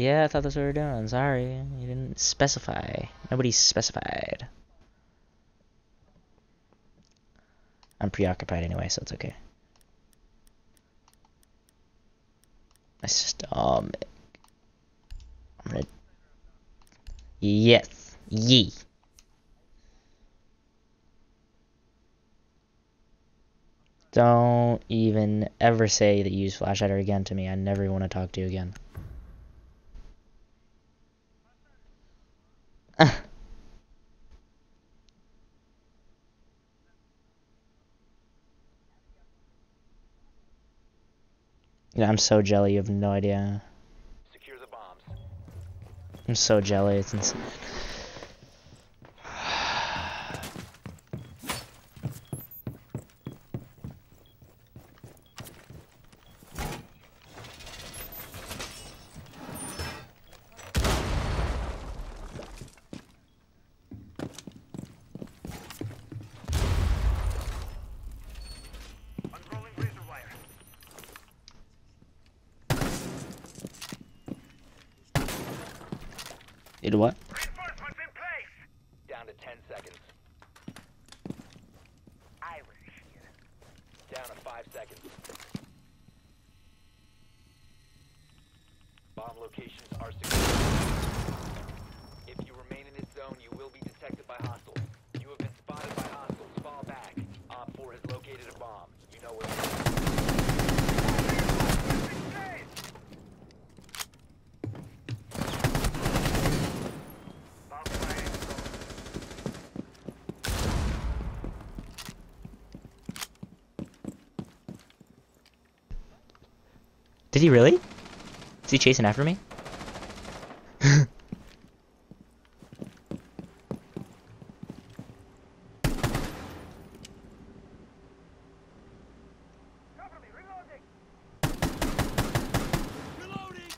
Yeah, I thought that's what we were doing. Sorry. You didn't specify. Nobody specified. I'm preoccupied anyway, so it's okay. My stomach. I'm gonna. Yes. Ye. Don't even ever say that you use Flash Hider again to me. I never want to talk to you again. I'm so jelly. You have no idea. Secure the bombs. I'm so jelly. It's insane. Unrolling razor wire. Did what? Reinforcements in place. Down to 10 seconds. I was here. Down to 5 seconds. Bomb locations are secure. If you remain in this zone, you will be detected by hostiles. You have been spotted by hostiles. Fall back. Op 4 has located a bomb. You know where it is. Bomb planted. Did he really? Is he chasing after me? Cover me, reloading. Reloading.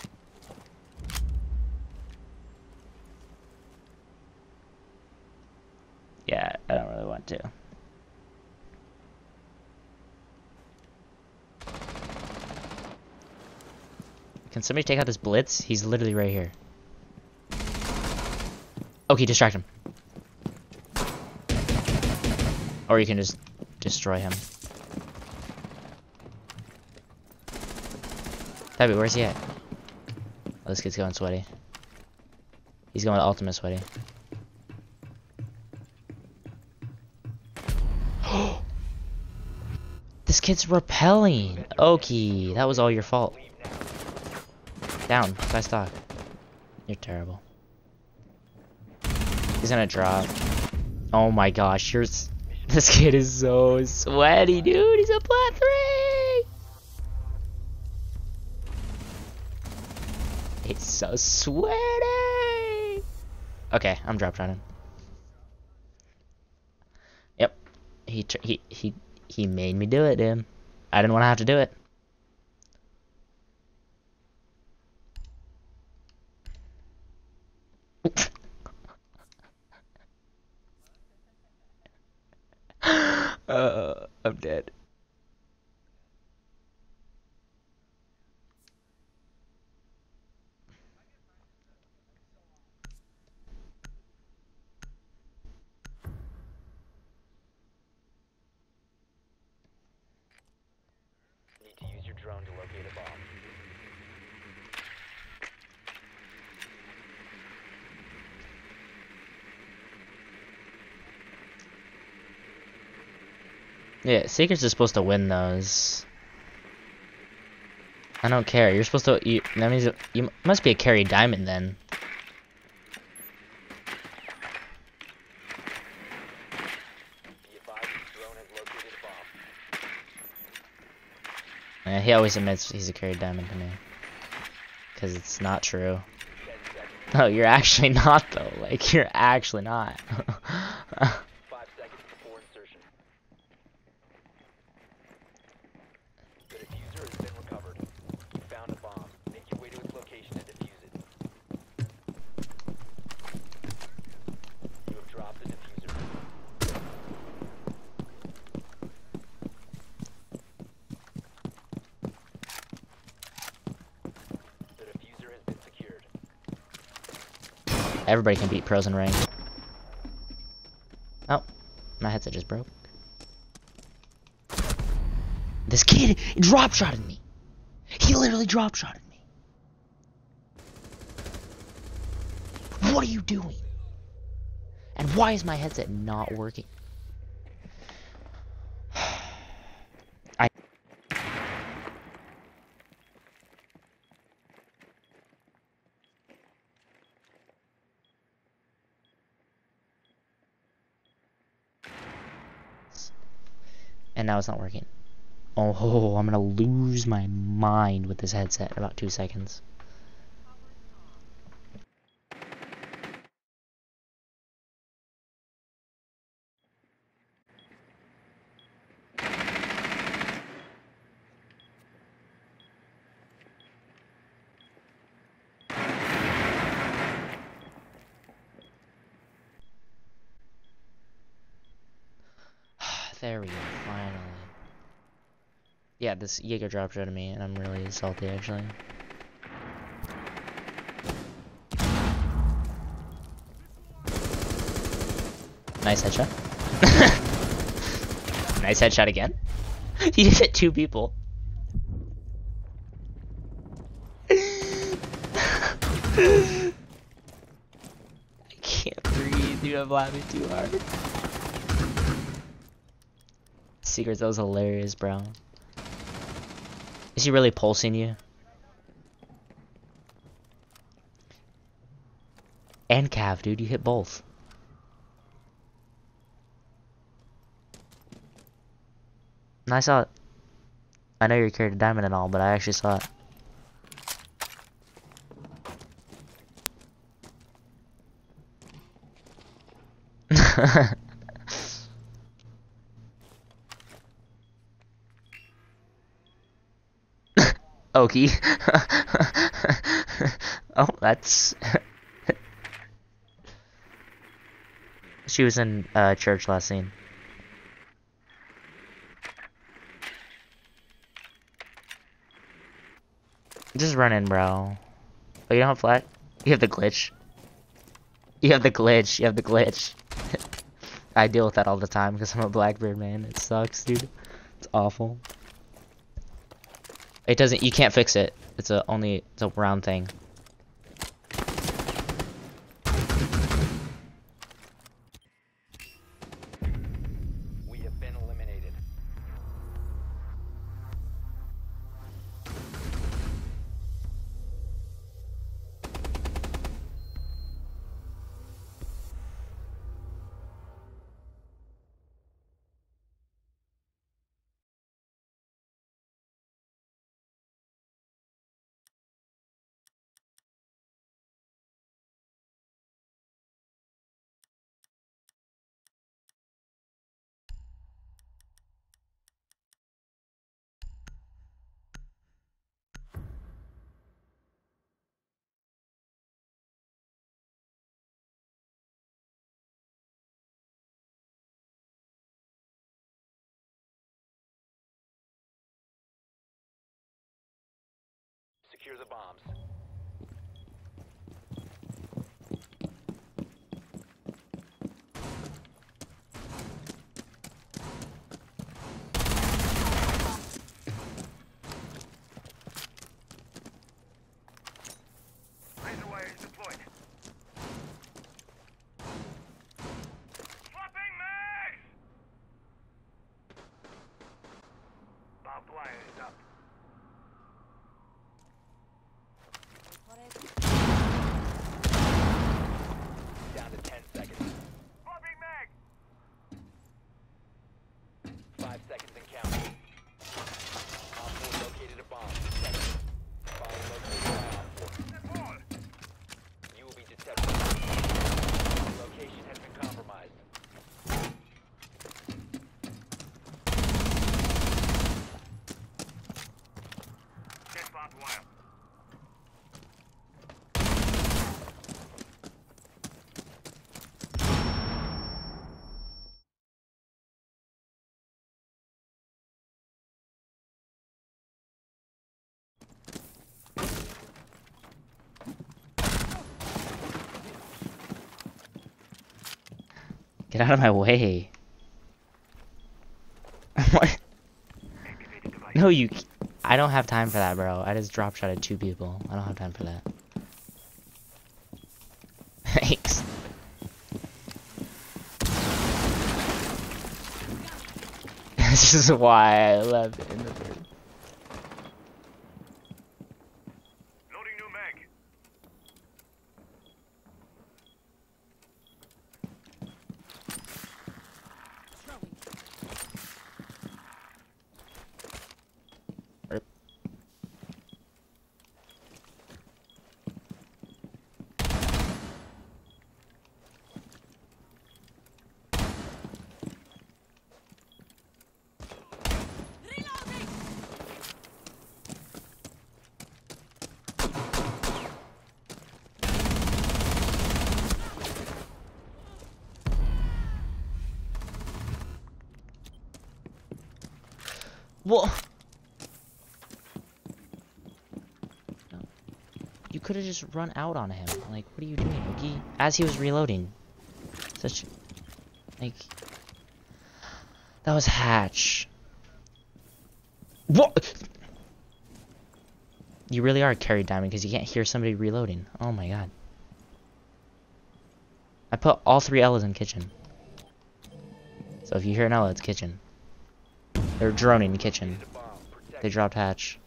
Yeah, I don't really want to. Can somebody take out this blitz? He's literally right here. Okay, distract him. Or you can just destroy him. Tabby, where's he at? Oh, this kid's going sweaty. He's going ultimate sweaty. This kid's repelling. Okay, that was all your fault. Down, guy stock. You're terrible. He's gonna drop. Oh my gosh, you're. s- This kid is so sweaty, dude. He's a plat three. He's so sweaty. Okay, I'm drop shotting. Yep. He he he he made me do it, dude. I didn't want to have to do it. uh, I'm dead. Need to use your drone to locate a bomb. Yeah, Seekers is supposed to win those. I don't care. You're supposed to. You, that means you must be a carry diamond then. Yeah, he always admits he's a carry diamond to me. Because it's not true. 10. No, you're actually not though. Like you're actually not. 5 seconds before insertion. The defuser has been recovered. You found a bomb. Make your way to its location and defuse it. You have dropped the defuser. The defuser has been secured. Everybody can beat pros in rank. Oh, my headset just broke. This kid drop shotted me. He literally drop shotted me. What are you doing? And why is my headset not working? Now it's not working. Oh, I'm gonna lose my mind with this headset in about two seconds. there we go, finally. Yeah, this Jaeger dropped out of me, and I'm really salty, actually. Nice headshot. nice headshot again. He just hit two people. I can't breathe, dude. I'm laughing too hard. Secrets, that was hilarious, bro. Is he really pulsing you? And Cav, dude, you hit both. And I saw it. I know you carried a diamond and all, but I actually saw it. Okie. oh, that's... she was in uh, church last scene. Just run in, bro. Oh, you don't have flat? You have the glitch. You have the glitch. You have the glitch. I deal with that all the time because I'm a Blackbeard man. It sucks, dude. It's awful. It doesn't. You can't fix it. It's a only. It's a round thing. Bombs. Razor wire is deployed. Swapping mags! Barbed wire is up. Get out of my way. what? No, you. I don't have time for that, bro. I just drop shot at two people. I don't have time for that. Thanks. this is why I left in the first. Loading new mag. Well. No. You could have just run out on him. Like, what are you doing, Mookie? As he was reloading. Such. Like. That was Hatch. What? You really are a carry diamond because you can't hear somebody reloading. Oh my god. I put all three L's in kitchen. So if you hear an L, it's kitchen. They're droning kitchen. They dropped hatch.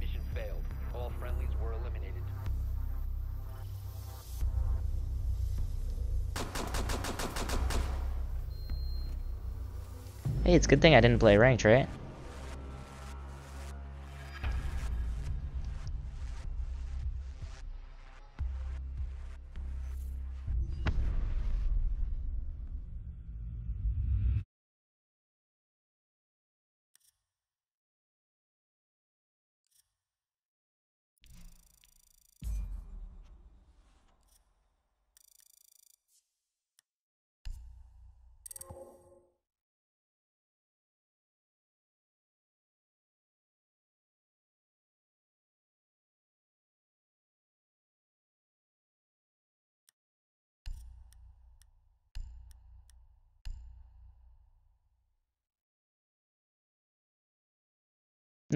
Mission failed. All friendlies were eliminated. Hey, it's a good thing I didn't play ranked, right?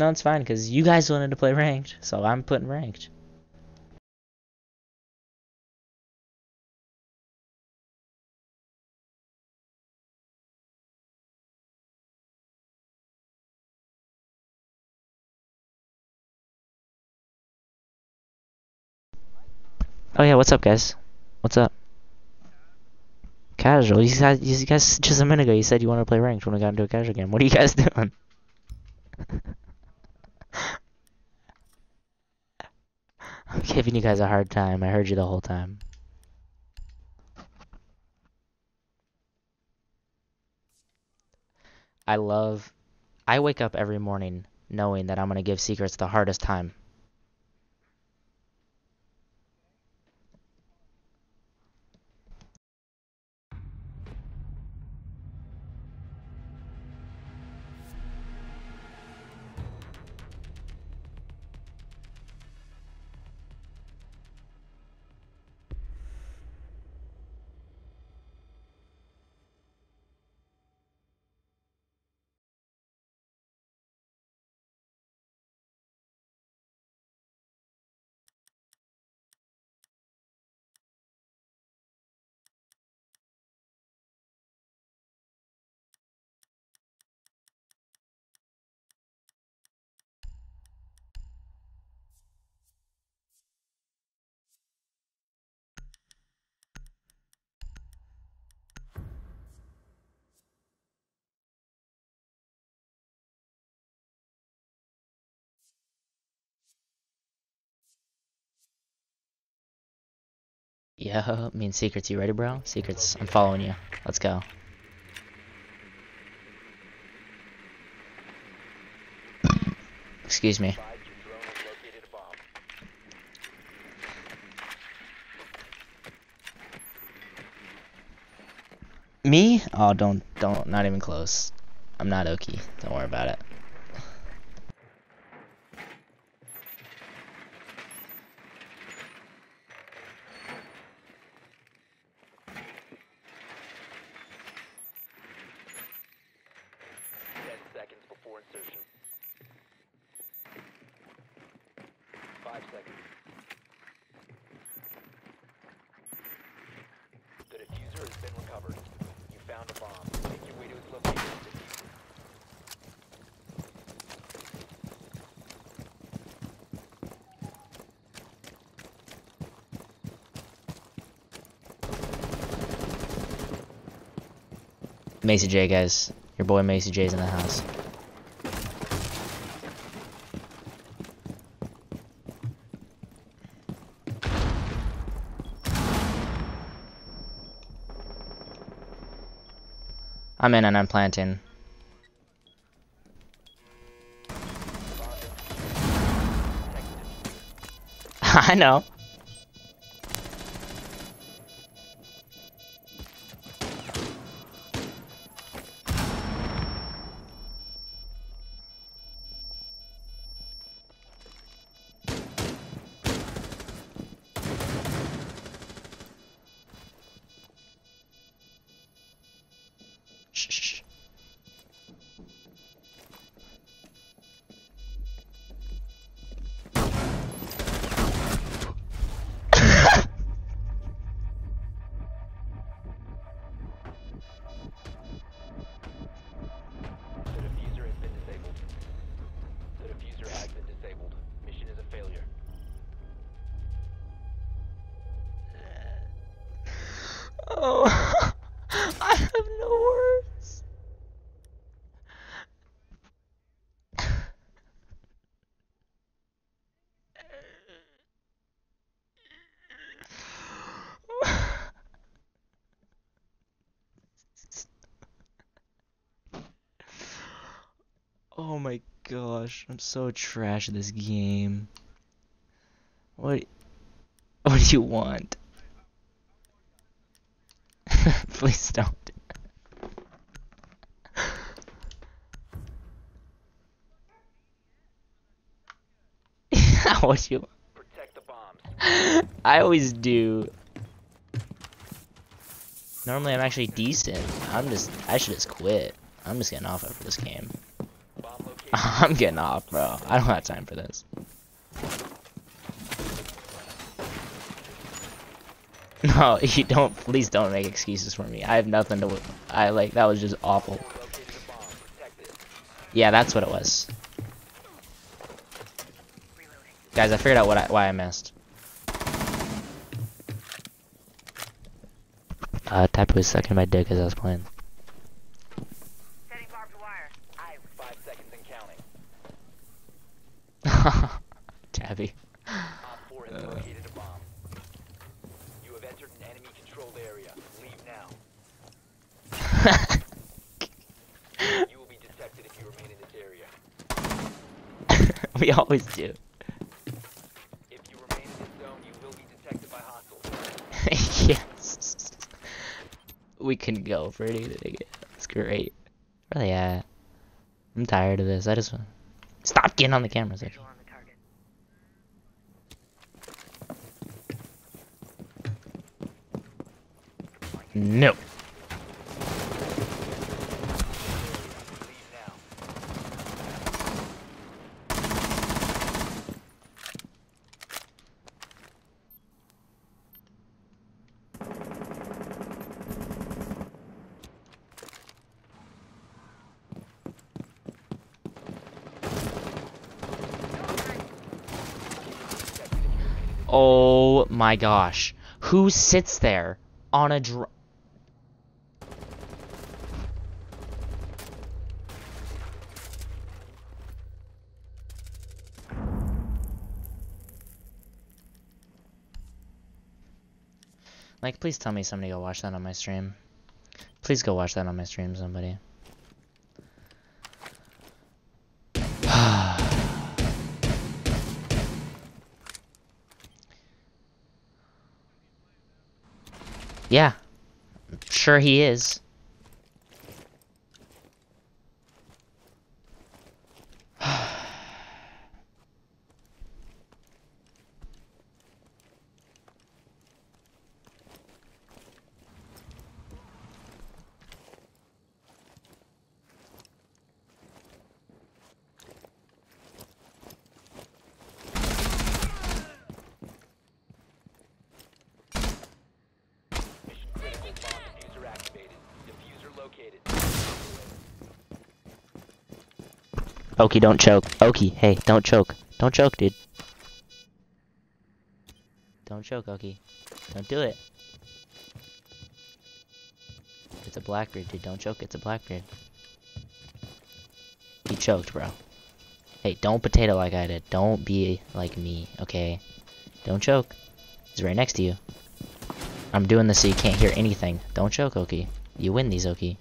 No, it's fine because you guys wanted to play ranked, so I'm putting ranked. Oh yeah, what's up, guys? What's up? Casual. You guys, you guys just a minute ago you said you wanted to play ranked when we got into a casual game. What are you guys doing? I'm giving you guys a hard time. I heard you the whole time. I love. I wake up every morning knowing that I'm gonna give secrets the hardest time. Yeah, me and Secrets, you ready, bro? Secrets, I'm following you. Let's go. Excuse me. Me? Oh, don't, don't, not even close. I'm not Okie. Don't worry about it. Ten seconds before insertion. Five seconds. The defuser has been recovered. You found a bomb. Make your way to its location and defuse it. Macy J, guys. Your boy Macy J's in the house. I'm in and I'm planting. I know. My gosh, I'm so trash at this game. What what do you want? Please don't. what do you Protect the bombs. I always do. Normally I'm actually decent. I'm just I should just quit. I'm just getting off after this game. I'm getting off, bro. I don't have time for this. No, you don't. Please don't make excuses for me. I have nothing to. I like that was just awful. Yeah, that's what it was. Guys, I figured out what I, why I missed. Uh, Tapu was sucking my dick as I was playing. Setting barbed wire. I Five seconds and counting. Tabby. Op 4 has Uh. located a bomb. You have entered an enemy controlled area. Leave now. You will be detected if you remain in this area. we always do. If you remain in this zone, you will be detected by hostiles. yes. We That's great. Where they at? I'm tired of this. I just want. Stop getting on the camera section. visual on the target. No. Leave now. Oh my gosh. Who sits there on a dr- Like, please tell me somebody go watch that on my stream. Please go watch that on my stream, somebody. Yeah. Sure he is. Mission critical. Bomb defuser activated. Defuser located. Don't choke. Okie, hey, don't choke. Don't choke, dude. Don't choke, Okie. Don't do it. It's a Blackbeard, dude. Don't choke. It's a Blackbeard. He choked, bro. Hey, don't potato like I did. Don't be like me, okay? Don't choke. He's right next to you. I'm doing this so you can't hear anything. Don't choke, Okie. You win these, Okie.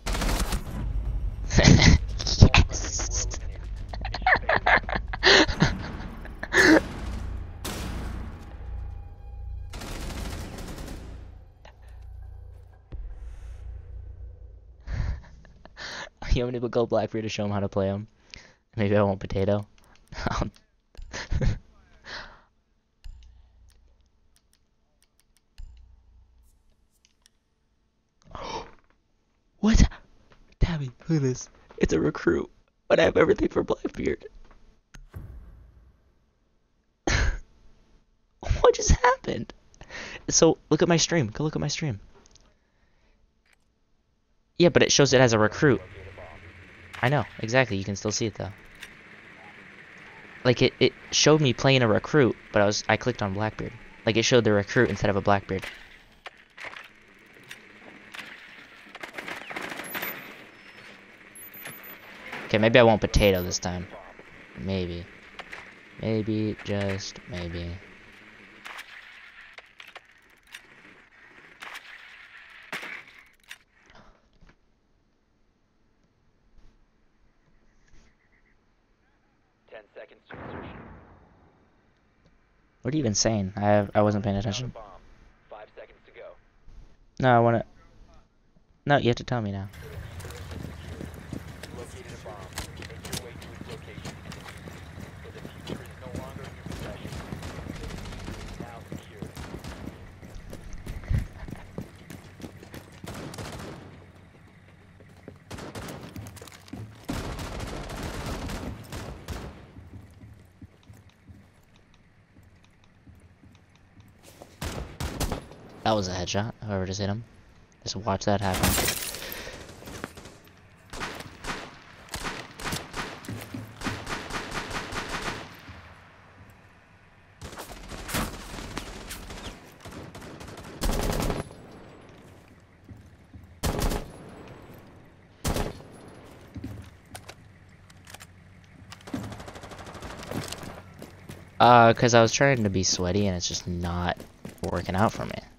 Want me to go Blackbeard to show him how to play him? Maybe I won't potato. what? Tabby, look at this. It's a recruit, but I have everything for Blackbeard. what just happened? So look at my stream. Go look at my stream. Yeah, but it shows it as a recruit. I know, exactly. You can still see it though. Like it, it showed me playing a recruit, but I was I clicked on Blackbeard. Like it showed the recruit instead of a Blackbeard. Okay, maybe I won't potato this time. Maybe. Maybe, just maybe. Ten seconds to insertion. What are you even saying? I have, I wasn't paying attention. Five seconds to go. No, I wanna. No, you have to tell me now. Located a bomb. Make your way to its location and defuse it. The defuser is no longer in your possession. Now secure. That was a headshot. Whoever just hit him. Just watch that happen. Uh, cause I was trying to be sweaty and it's just not working out for me.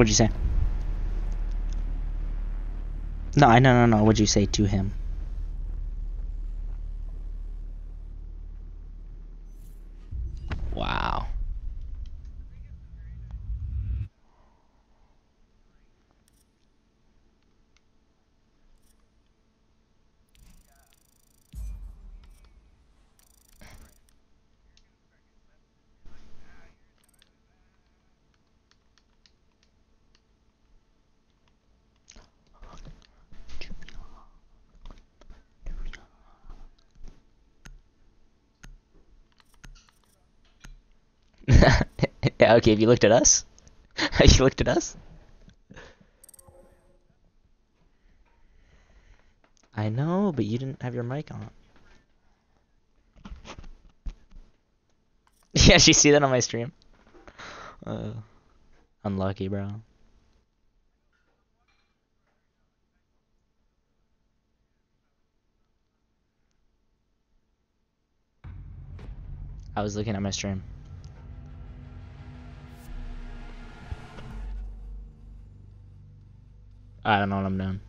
What'd you say? No, I no no no. What'd you say to him? Wow. Yeah, okay, have you looked at us? Have you looked at us? I know, but you didn't have your mic on. Yeah, she see that on my stream. Uh, unlucky, bro. I was looking at my stream. I don't know what I'm doing.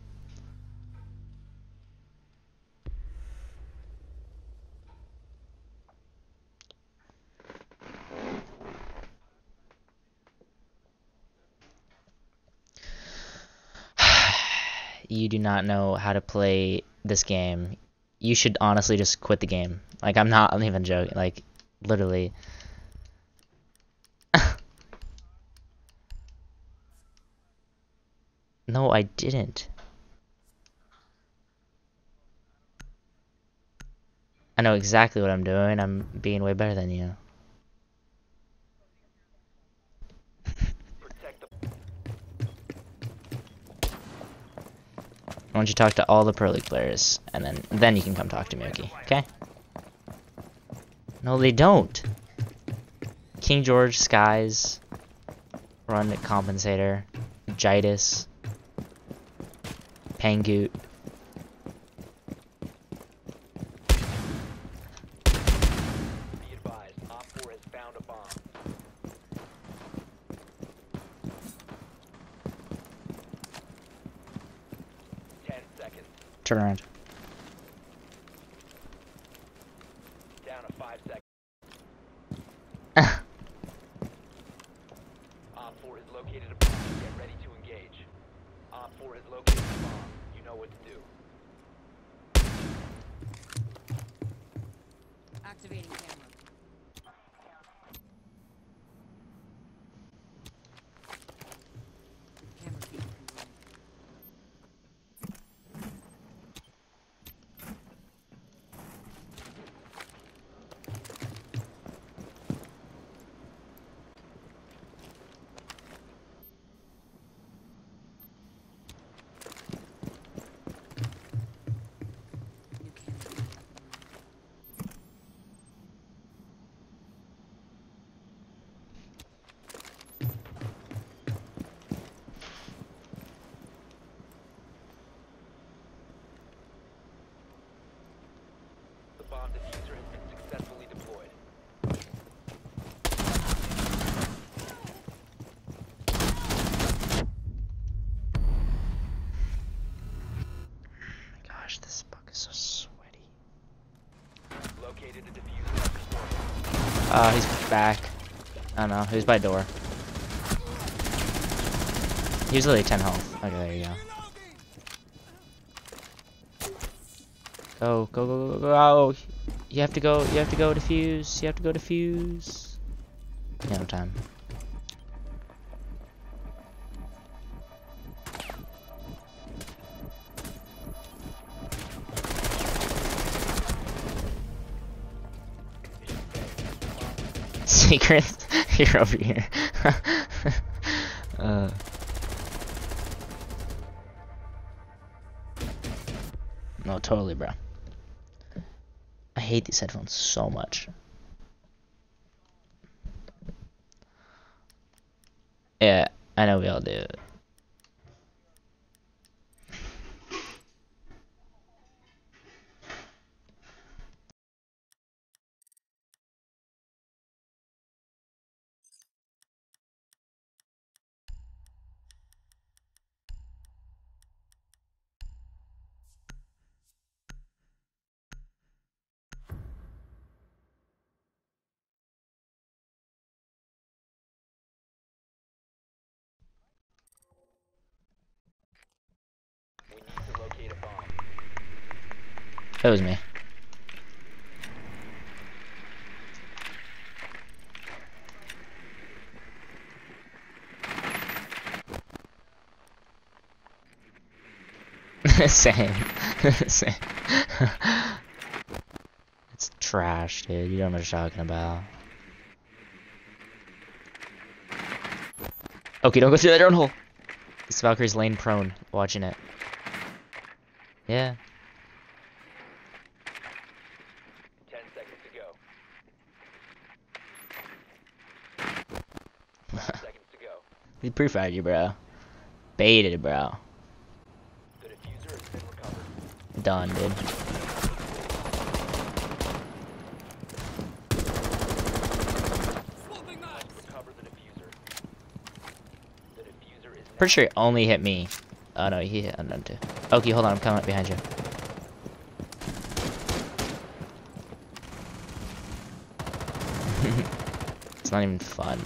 you do not know how to play this game. You should honestly just quit the game. Like I'm not I'm even joking. Like literally. No, I didn't. I know exactly what I'm doing. I'm being way better than you. Why don't you talk to all the Pro League players, and then then you can come talk to Miyoki, okay? No, they don't. King George, Skies, Run Compensator, Jitus, Pengu. be advised. Op 4 has found a bomb. Ten seconds. Turn around. Down to five seconds. Op 4 has located a bomb. Get ready to engage. Op 4 has located a bomb. You know what to do. Activating camera. Camera feed confirmed. New camera feed uploaded. The bomb defuser has been successfully deployed. Gosh, this bug is so sweaty. Located a defuser and destroyed. it. Uh, he's back. I don't know. He was by door. He was literally 10 health. Okay, there you go. Go, go, go, go, go, go. You have to go, you have to go defuse. You have to go defuse. No time. Secret? You're over here. uh. No, totally, bro. I hate these headphones so much. Yeah, I know we all do. Me. Same. Same. it's trash, dude. You don't know what you're talking about. Okay, don't go through that drone hole. This Valkyrie's lane prone, watching it. Yeah. Ten seconds to go. Five seconds to go. He pre-fired you, bro. Baited, bro. Done, dude. Pretty sure it only hit me. Oh no, he hit unknown too. Okay, hold on, I'm coming up behind you. it's not even fun.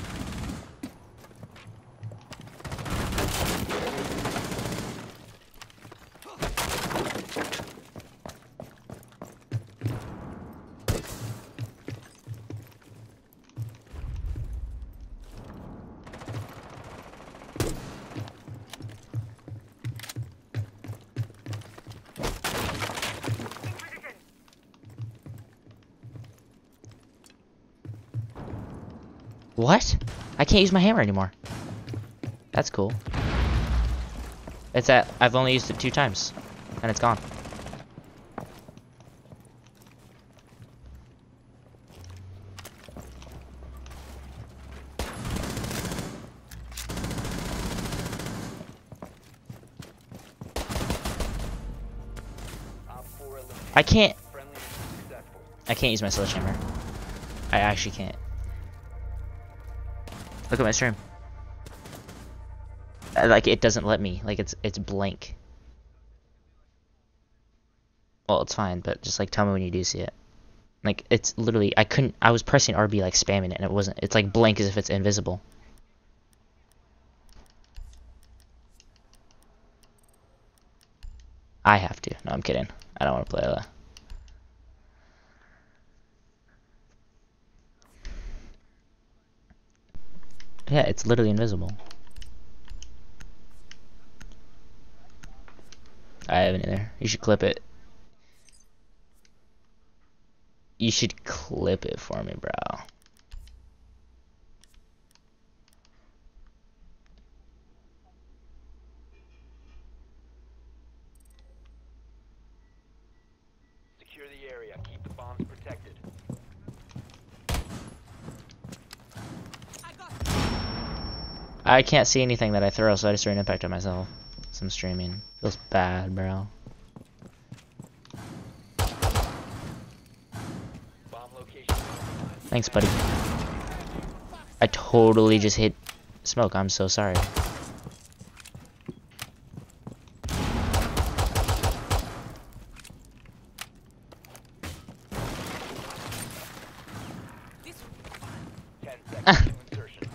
Can't use my hammer anymore. That's cool. It's at, I've only used it two times. And it's gone. Op 4 eliminated. I can't. I can't use my sledgehammer. I actually can't. Look at my stream. Uh, Like it doesn't let me. Like it's it's blank. Well, it's fine, but just like tell me when you do see it. Like it's literally I couldn't I was pressing RB like spamming it and it wasn't it's like blank as if it's invisible. I have to. No, I'm kidding. I don't want to play that. Yeah, it's literally invisible. I haven't either. You should clip it. You should clip it for me, bro. Secure the area. Keep the bombs protected. I can't see anything that I throw, so I just threw an impact on myself. Some streaming. Feels bad, bro. Thanks, buddy. I totally just hit smoke. I'm so sorry. Ten seconds to insertion.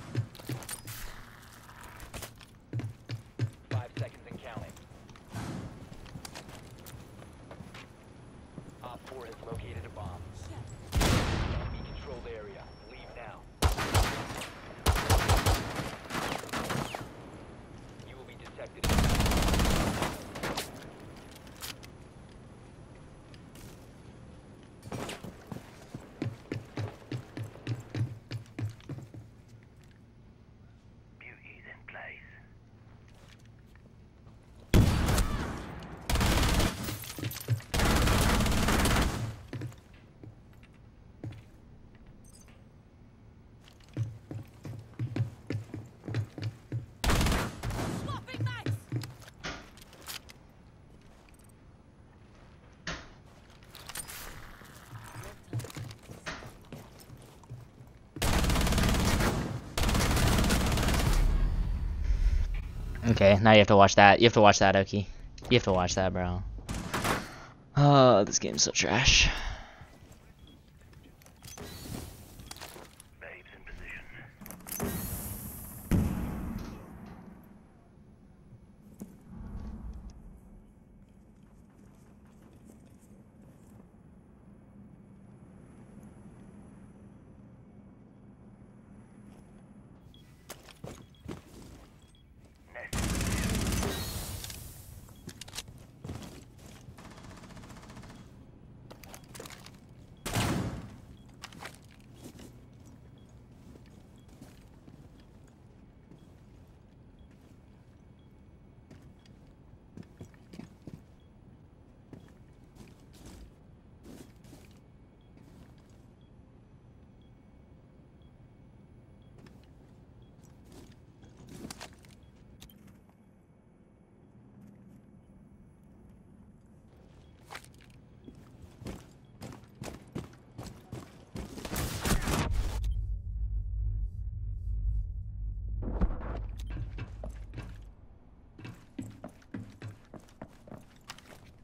Five seconds and counting. Op 4 has located a bomb. Enemy controlled area. Leave now. You will be detected. Beauty's in place. Okay, now you have to watch that. You have to watch that, Okie. You have to watch that, bro. Oh, this game's so trash.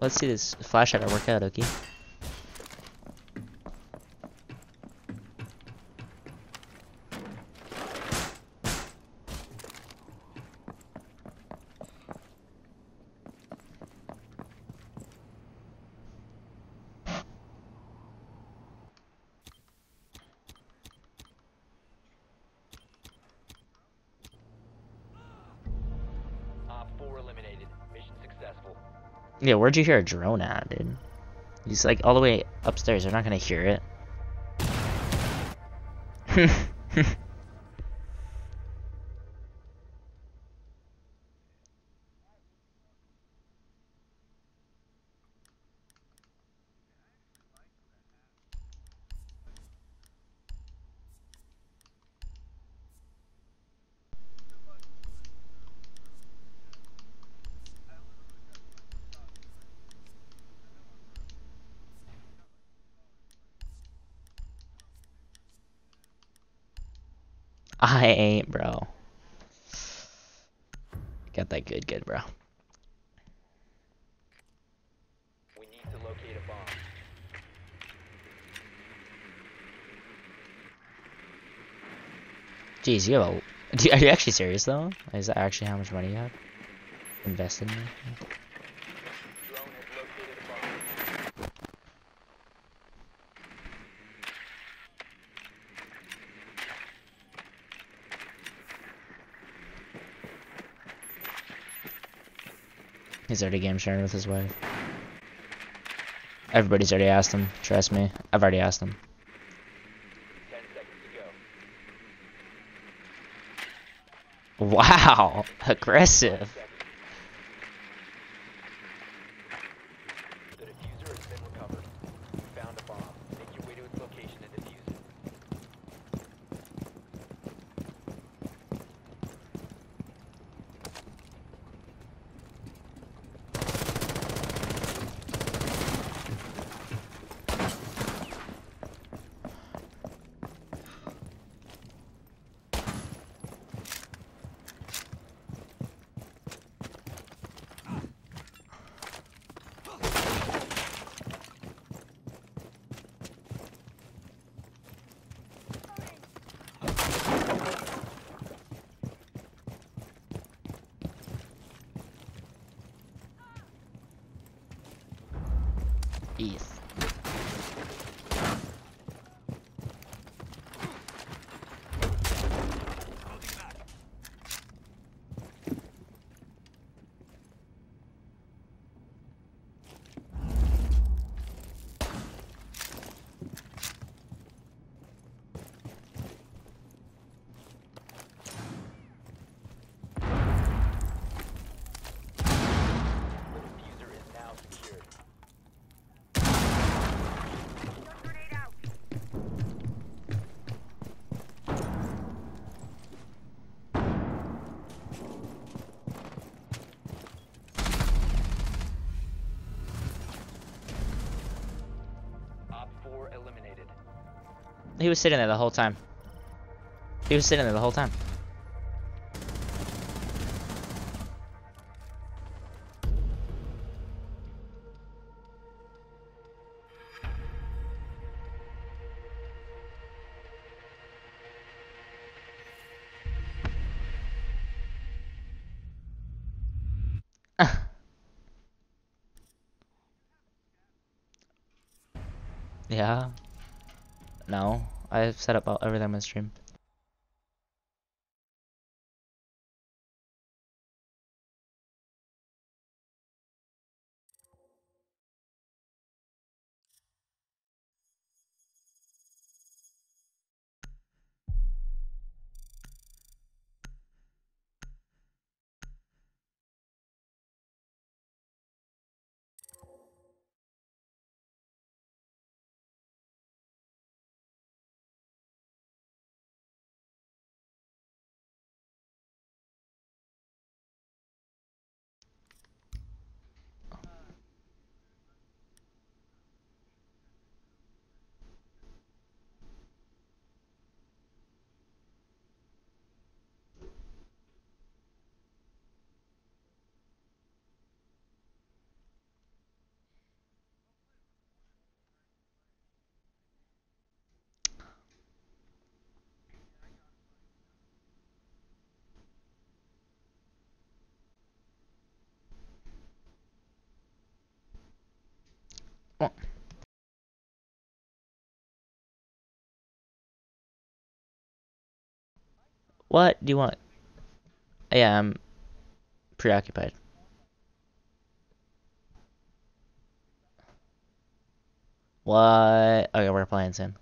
Let's see this flash ever work out, okay? Yeah, where'd you hear a drone at, dude? He's like all the way upstairs. They're not gonna hear it. I ain't, bro. Got that good, good, bro. We need to locate a bomb. Jeez, you. Are you actually serious though? Is that actually how much money you have invested in? He's already game sharing with his wife. Everybody's already asked him. Trust me, I've already asked him. 10 seconds to go. Wow, aggressive. Seconds. The defuser has been recovered. You found a bomb. Make your way to its location and defuse it. East. The defuser is now secured. Grenade out. Op 4 eliminated. He was sitting there the whole time. He was sitting there the whole time. Set up everything on my stream. What do you want? Yeah, I'm preoccupied. What? Okay, we're playing soon.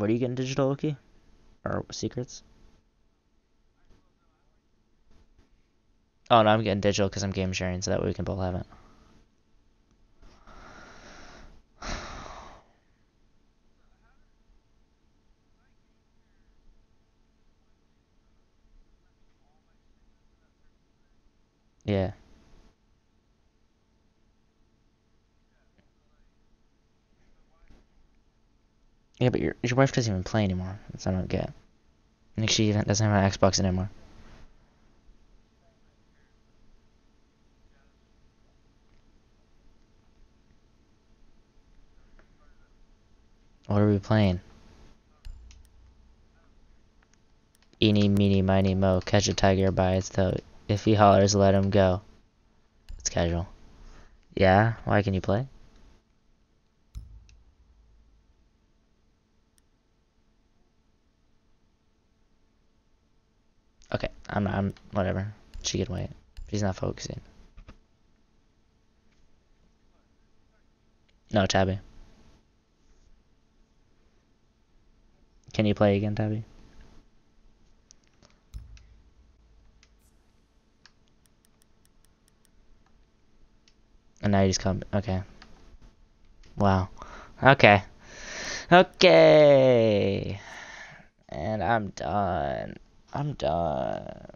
What are you getting digital, Loki? Or secrets? Oh no, I'm getting digital because I'm game sharing, so that way we can both have it. Yeah. Yeah, but your your wife doesn't even play anymore. That's what I don't get. Think she even doesn't have an Xbox anymore. What are we playing? Eeny, meeny, miny, mo. Catch a tiger by its toe. If he hollers, let him go. It's casual. Yeah? Why can you play? Okay, I'm not, I'm, whatever. She can wait. She's not focusing. No, Tabby. Can you play again, Tabby? And now you just come, okay. Wow. Okay. Okay. And I'm done. I'm done.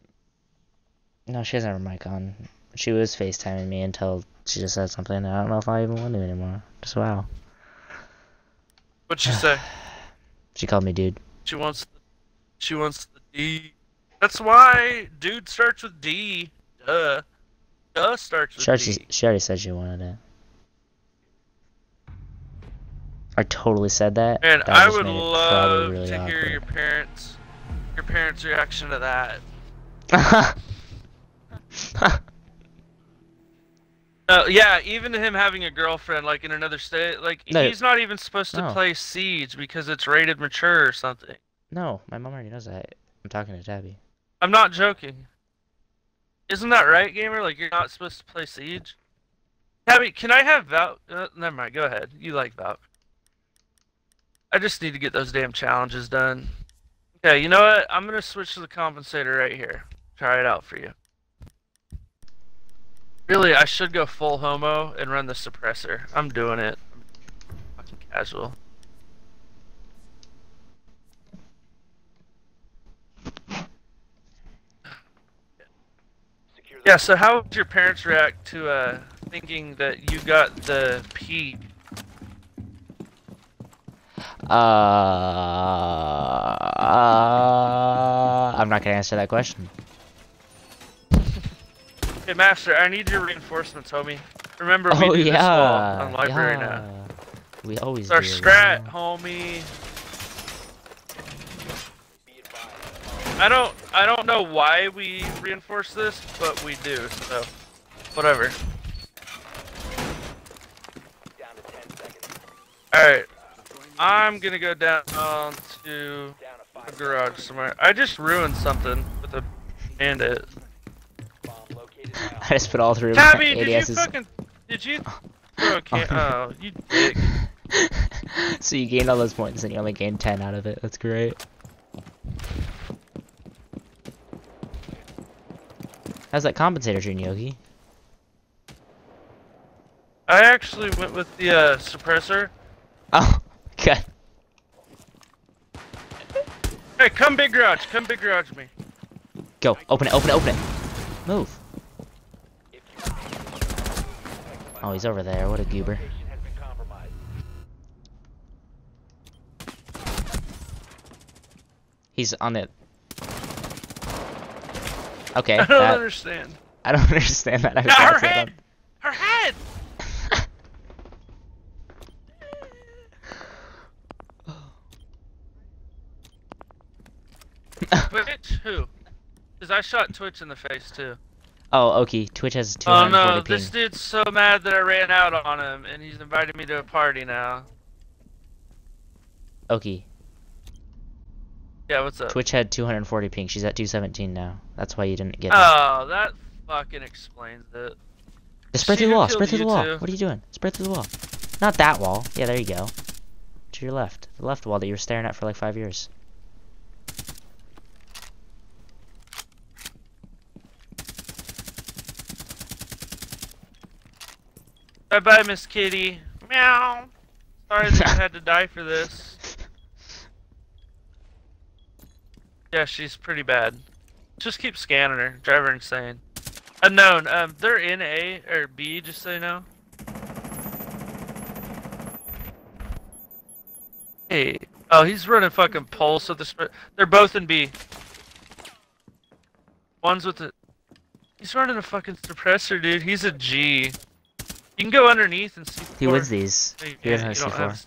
No, she doesn't have her mic on. She was FaceTiming me until she just said something. I don't know if I even want to anymore. Just wow. What'd she say? She called me dude. She wants. She wants the D. That's why dude starts with D. Duh. Duh starts with She already, D. she already said she wanted it. I totally said that. And That I would made it probably love really to hear your parents, your parents' reaction to that. Uh, yeah, even him having a girlfriend, like in another state, like No. he's not even supposed to No. play Siege because it's rated mature or something. no, my mom already knows that. I'm talking to Tabby. I'm not joking. Isn't that right, gamer? Like you're not supposed to play Siege. Tabby, can I have Val? Uh, never mind. Go ahead. You like Val. I just need to get those damn challenges done. Okay, you know what? I'm gonna switch to the compensator right here. Try it out for you. Really, I should go full homo and run the suppressor. I'm doing it. I'm fucking casual. Yeah, so how would your parents react to uh thinking that you got the P? Uh, uh, I'm not gonna answer that question. Hey, Master, I need your reinforcements, homie. Remember, we oh do this wall yeah, on library yeah. now. We always It's our do, strat, yeah. homie. I don't, I don't know why we reinforce this, but we do. So, whatever. Down to 10 seconds. All right, I'm gonna go down to a garage somewhere. I just ruined something with a bandit. I just put all three of Tabby, did you fucking, did you, Bro, can't. Oh, you dick. so you gained all those points and you only gained 10 out of it. That's great. How's that compensator treating Yogi? I actually went with the uh, suppressor. Oh, good. Hey, come big garage. Come big garage me. Go. Open it, open it, open it. Move. If you remain in this zone, you will be detected by Oh, he's over there. What a goober. Location has been compromised. He's on the... Okay, I don't that, understand. I don't understand that. I was her head. Her head. Who? Because I shot Twitch in the face too. Oh, okay. Twitch has Oh 240 no, ping. this dude's so mad that I ran out on him, and he's invited me to a party now. Okie. Yeah, what's up? Twitch had 240 ping. She's at 217 now. That's why you didn't get oh, it. Oh, that fucking explains it. Just spread she through the wall. Spread through the wall. two. What are you doing? Spread through the wall. Not that wall. Yeah, there you go. To your left. The left wall that you were staring at for like five years. Bye bye, Miss Kitty. Meow. Sorry that you had to die for this. Yeah, she's pretty bad. Just keep scanning her. Drive her insane. Unknown. Um, they're in A or B, just so you know. Hey. Oh, he's running fucking pulse with the sp- They're both in B. One's with the. He's running a fucking suppressor, dude. He's a G. You can go underneath and see. He wins these. He doesn't yeah, have C4. have-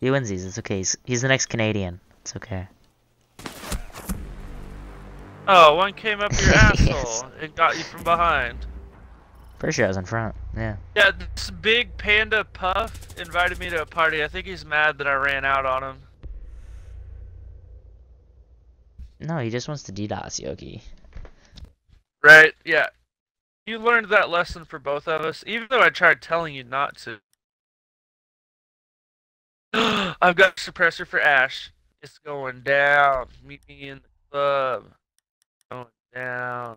He wins these. It's okay. He's, he's the next Canadian. It's okay. Oh, one came up your Yes. asshole and got you from behind. Pretty sure I was in front. Yeah. Yeah, this big panda puff invited me to a party. I think he's mad that I ran out on him. No, he just wants to DDoS Yogi. Right? Yeah. You learned that lesson for both of us, even though I tried telling you not to. I've got suppressor for Ash. It's going down. Meet me in the club. Going down.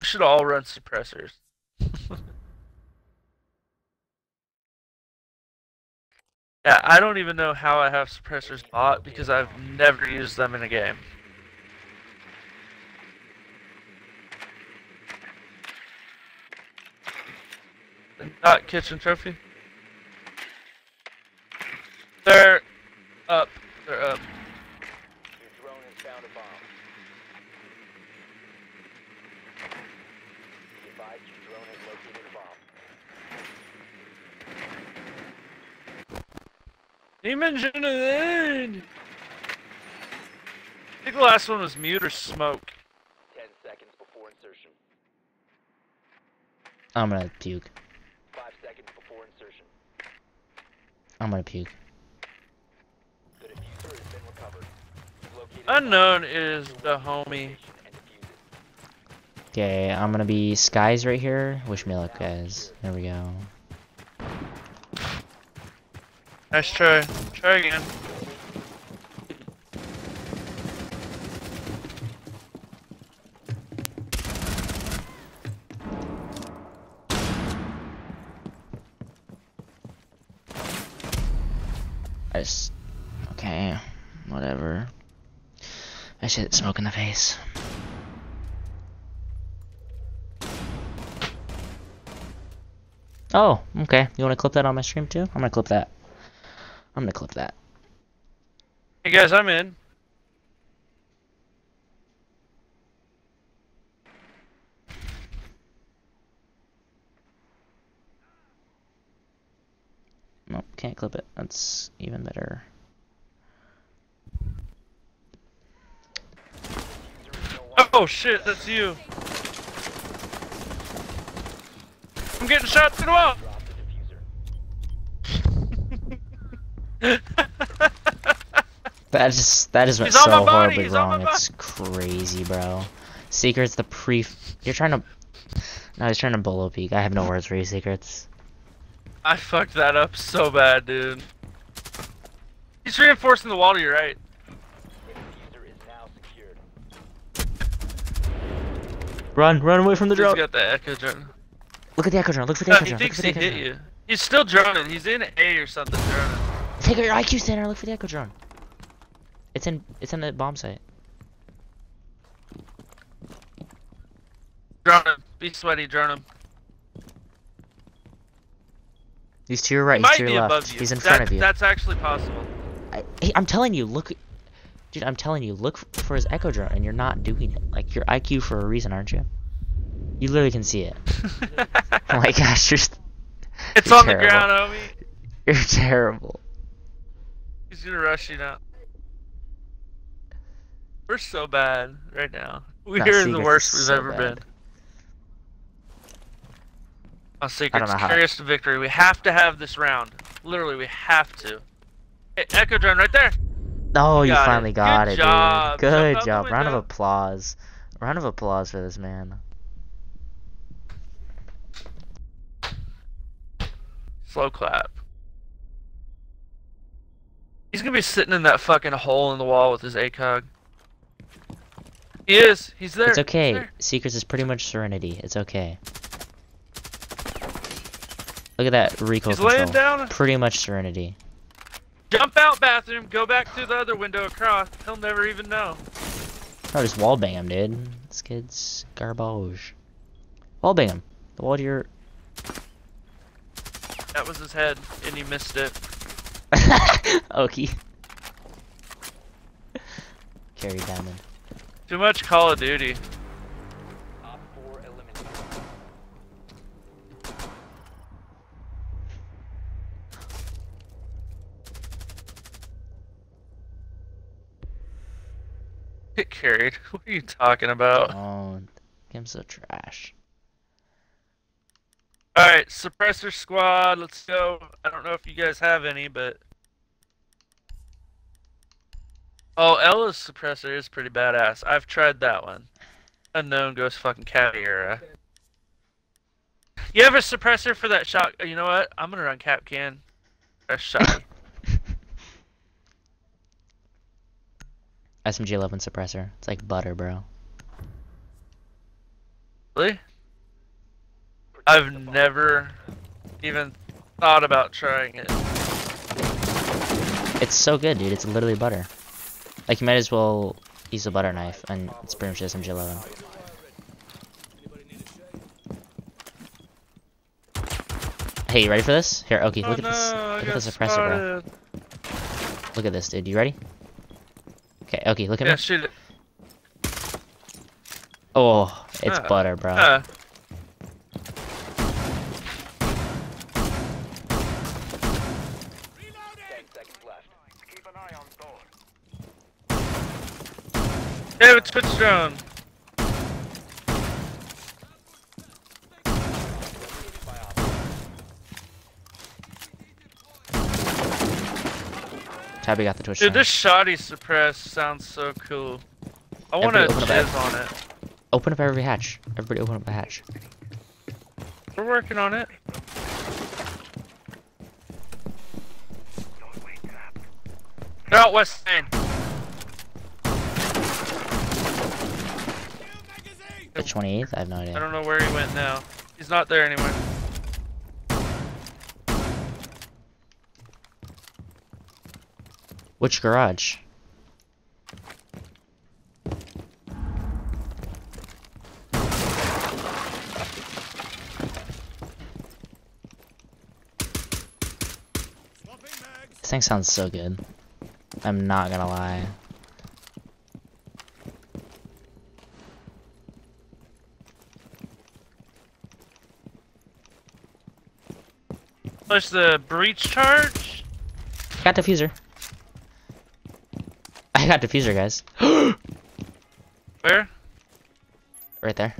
We should all run suppressors. yeah, I don't even know how I have suppressors bought because I've never used them in a game. Not kitchen trophy. They're up. They're up. Your drone has found a bomb. Be advised your drone has located a bomb. Demons in the end. I think the last one was mute or smoke. Ten seconds before insertion. I'm gonna puke. Five seconds before insertion. I'm gonna puke. The defuser has been recovered. You've located a Unknown is the homie. Location and defuse it. Okay, I'm gonna be skies right here. Wish me luck, guys. There we go. Nice try. Try again. I just. Okay, whatever. I should smoke in the face. Oh, okay. You wanna clip that on my stream too? I'm gonna clip that. I'm gonna clip that. Hey guys, I'm in. Nope, can't clip it. That's even better. Defuser is no longer Oh shit, that's you. I'm getting shot through the wall. drop the defuser. That just that went so horribly he's wrong. It's crazy, bro. Secrets, the pre. You're trying to. No, he's trying to bolo peek. I have no words for you, secrets. I fucked that up so bad, dude. He's reinforcing the wall to your right. The defuser is now secured. Run, run away from the He's drone. got the echo drone. Look at the echo drone. Look for the echo he drone. Look thinks he hit drone. you. He's still droning. He's in A or something droning. Take your IQ center. Look for the echo drone. It's in. It's in the bomb site. Drone him. Be sweaty, drone him. He's to your right. He He's to your left. you. He's in That- front of you. That's actually possible. I, I'm telling you, look, dude. I'm telling you, look for his echo drone, and you're not doing it. Like you're IQ for a reason, aren't you? You literally can see it. Oh my gosh, you're it's You're on terrible. the ground, homie. you're terrible. He's gonna rush you now. We're so bad right now. We're the worst we've so ever bad. been. On secrets, know how- carry us to victory. We have to have this round. Literally, we have to. Hey, Echo drone right there. Oh, you Got it. finally got Good it, job. dude. Good the job. Round of applause. Round of applause for this man. Slow clap. He's gonna be sitting in that fucking hole in the wall with his ACOG. He is. He's there. It's okay. there. Secrets is pretty much Serenity. It's okay. Look at that recoil He's control. laying down. Pretty much Serenity. Jump out, bathroom. Go back through the other window across. He'll never even know. No, just wallbang him, dude. This kid's garbage. Wallbang him. The wall to your... That was his head, and he missed it. Okie. Carry diamond. Too much Call of Duty. Op 4 eliminated. Get carried. What are you talking about? Oh, game's so trash. Alright, suppressor squad, let's go. I don't know if you guys have any, but. Oh, Ella's suppressor is pretty badass. I've tried that one. Unknown Ghost fucking Caveira. You have a suppressor for that shot? You know what? I'm gonna run Kapkan. Fresh shot. SMG11 suppressor. It's like butter, bro. really? I've never even thought about trying it. It's so good, dude. It's literally butter. Like, you might as well use a butter knife, and it's pretty much SMG11. Hey, you ready for this? Here, okay, oh look no, at this. Look at this suppressor, bro. Look at this, dude. You ready? Okay, okay, look at Yeah, me. shoot it. Oh, it's Ah, butter, bro. Ah. Ten seconds left. Keep an eye on door. David Twitch drone. By Op Tabby got the twitch. Dude, this shoddy suppress sounds so cool. I want to Everybody open up jizz on it. Open up every hatch. Everybody open up a hatch. We're working on it. They're out west side. The 28th? I have no idea. I don't know where he went now. He's not there anymore. Which garage? This thing sounds so good. I'm not gonna lie. Push the breach charge. Got defuser got defuser, guys. Where? Right there.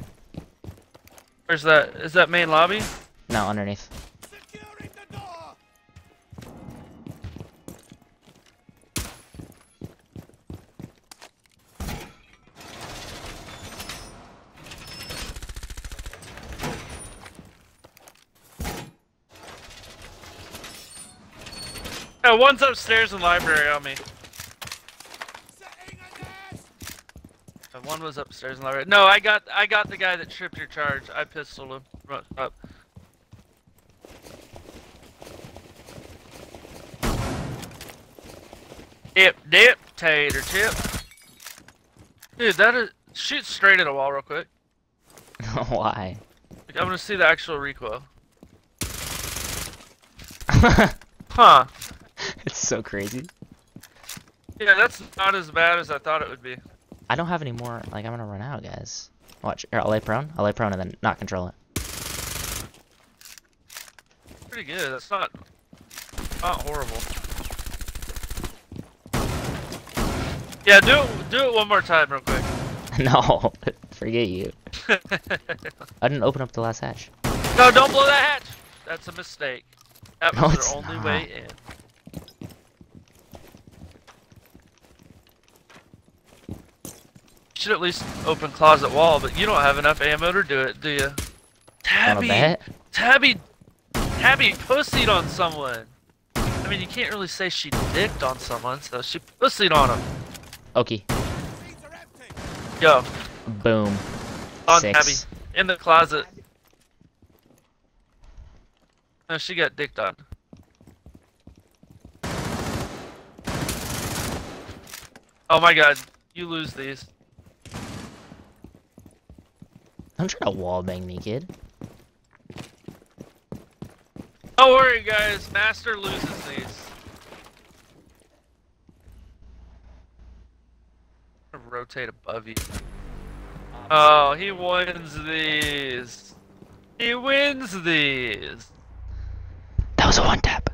Where's that? Is that main lobby? No, underneath. Yeah, one's upstairs in library on me. One was upstairs in library. No, I got I got the guy that tripped your charge. I pistoled him. Run up. Dip, dip, tater chip. Dude, that is shoot straight at a wall real quick. Why? Like, I want to see the actual recoil. Huh. it's so crazy. Yeah, that's not as bad as I thought it would be. I don't have any more. Like, I'm gonna run out, guys. Watch. Here, I'll lay prone. I'll lay prone and then not control it. Pretty good. That's not not horrible. Yeah, do it. Do it one more time, real quick. no, forget you. I didn't open up the last hatch. no, don't blow that hatch. That's a mistake. That No, was it's their only not. way in. Should at least open closet wall, but you don't have enough ammo to do it, do you? Tabby. Tabby, Tabby pussied on someone. I mean, you can't really say she dicked on someone, so she pussied on him. Okay. Seats are empty! Yo, Boom. on Six. Tabby, in the closet. No, she got dicked on. Oh my god, you lose these. Don't try to wallbang me, kid. Don't worry, guys. Master loses these. I'm gonna Rotate above you. Oh, he wins these. He wins these. That was a one tap.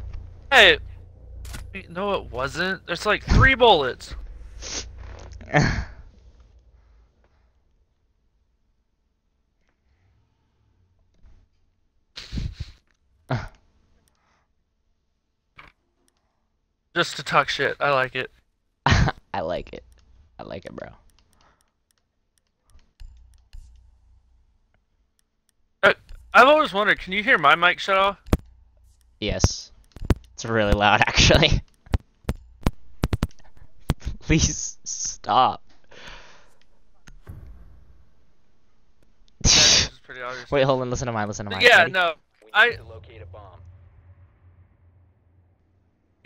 Hey. No, it wasn't. There's like three bullets. Just to talk shit. I like it. I like it. I like it, bro. Uh, I've always wondered, can you hear my mic shut off? Yes. It's really loud, actually. Please stop. That is pretty obvious. Wait, hold on. Listen to mine. Listen to mine. yeah, Ready? no. We need I- to locate a bomb.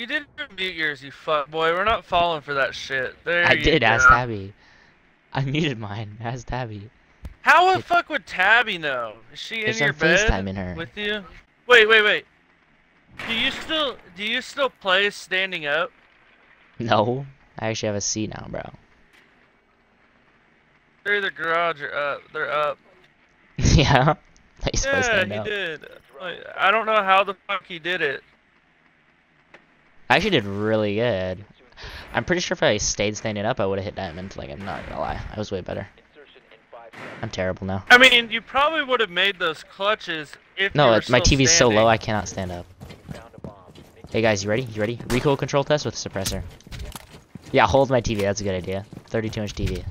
You didn't mute yours, you fuck boy. We're not falling for that shit. There I did. go. Ask Tabby. I muted mine. Ask Tabby. How the It- fuck would Tabby know? Is she in your bed FaceTiming her. with you? Wait, wait, wait. Do you still do you still play standing up? No. I actually have a seat now, bro. They're in the garage or up. They're up. yeah. He's supposed to Yeah, he up. did. I don't know how the fuck he did it. I actually did really good. I'm pretty sure if I stayed standing up, I would have hit diamond. Like, I'm not gonna lie. I was way better. Insertion in five seconds. I'm terrible now. I mean, you probably would have made those clutches if No, my TV's so low. I cannot stand up. Found a bomb. Make Hey guys, you ready? You ready? Recoil control test with suppressor. Yeah, hold my TV. That's a good idea. 32 inch TV.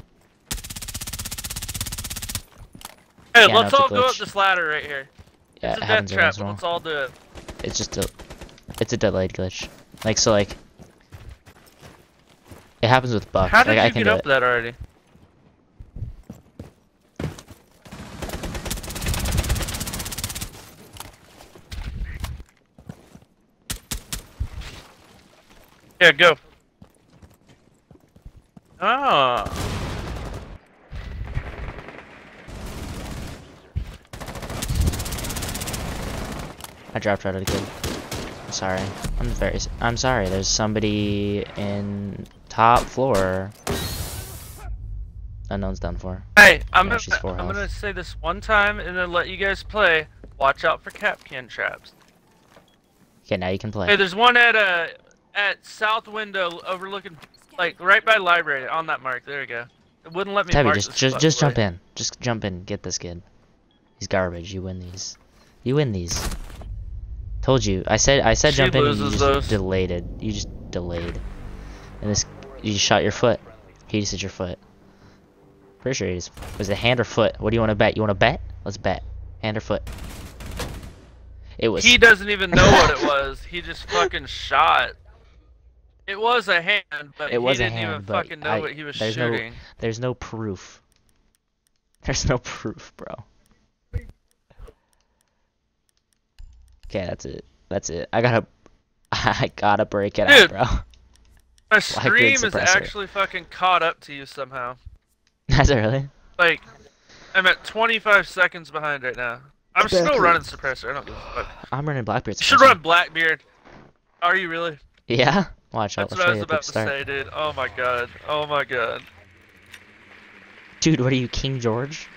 Hey, Yeah, let's a all go up this ladder right here. Yeah, it's a happens death trap. once in a while. Let's all do it. It's just a, it's a delayed glitch. Like so, like it happens with bucks. How did like I you can get up it. that already? Yeah, go. Ah. I dropped out of the game. I'm sorry. I'm very. I'm sorry. There's somebody in top floor. Unknown's done for. Hey, I'm gonna I'm gonna say this one time and then let you guys play. Watch out for Kapkan traps. Okay, now you can play. Hey, there's one at uh at south window overlooking like right by library on that mark. There you go. It wouldn't let me Tabby, mark just just just jump in. Just jump in. Get this kid. He's garbage. You win these. You win these. Told you. I said I said She jump in. And you just those. delayed it. You just delayed. And this, you shot your foot. He just hit your foot. Pretty sure he just was it hand or foot? What do you want to bet? You want to bet? Let's bet. Hand or foot? It was. He doesn't even know what it was. He just fucking shot. It was a hand, but It was he didn't even hand, but fucking know I- what he was there's no- shooting. There's no proof. There's no proof, bro. Okay, that's it. That's it. I gotta, I gotta break it Dude. out, bro. My stream is actually fucking caught up to you somehow. That's it, really. Like, I'm at 25 seconds behind right now. I'm still Blackbeard. running suppressor. I don't give a fuck. I'm running Blackbeard. You should run Blackbeard. Are you really? Yeah. Watch. I'll That's show what I was about to start. say, dude. Oh my god. Oh my god. Dude, what are you, King George?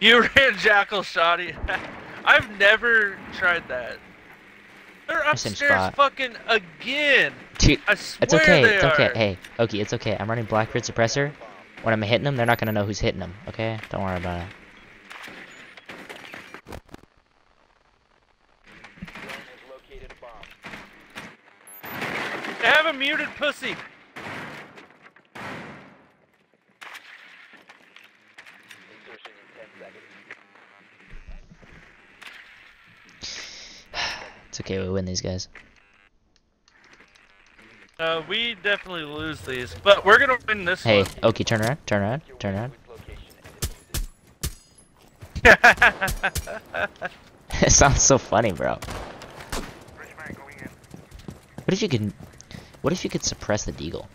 You ran Jackal Shoddy. I've never tried that. They're upstairs fucking again. Dude, I swear it's okay. It's okay. are. Hey, Okie, it's okay. I'm running Blackbeard suppressor. When I'm hitting them, they're not gonna know who's hitting them. Okay? Don't worry about it. Drone has located a bomb. They have a muted pussy. Insertion in 10 seconds. It's okay. We win these guys. Uh, we definitely lose these, but we're gonna win this one. Hey, okay, turn around. Turn around. Turn around. to its location and defuse it. sounds so funny, bro. What if you could? What if you could suppress the deagle?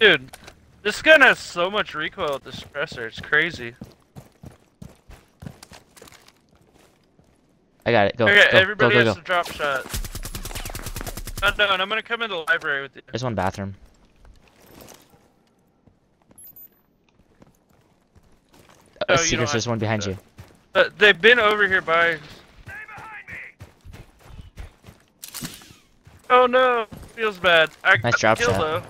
Dude, this gun has so much recoil with the suppressor. It's crazy. I got it. Go. okay, go. Go. everybody Go. has Go. to drop shot. I'm done. I'm gonna come in the library with you. There's one bathroom. Oh, you secrets. don't There's one behind do you. Uh, they've been over here by. Oh no, feels bad. I Nice got drop the kill, shot.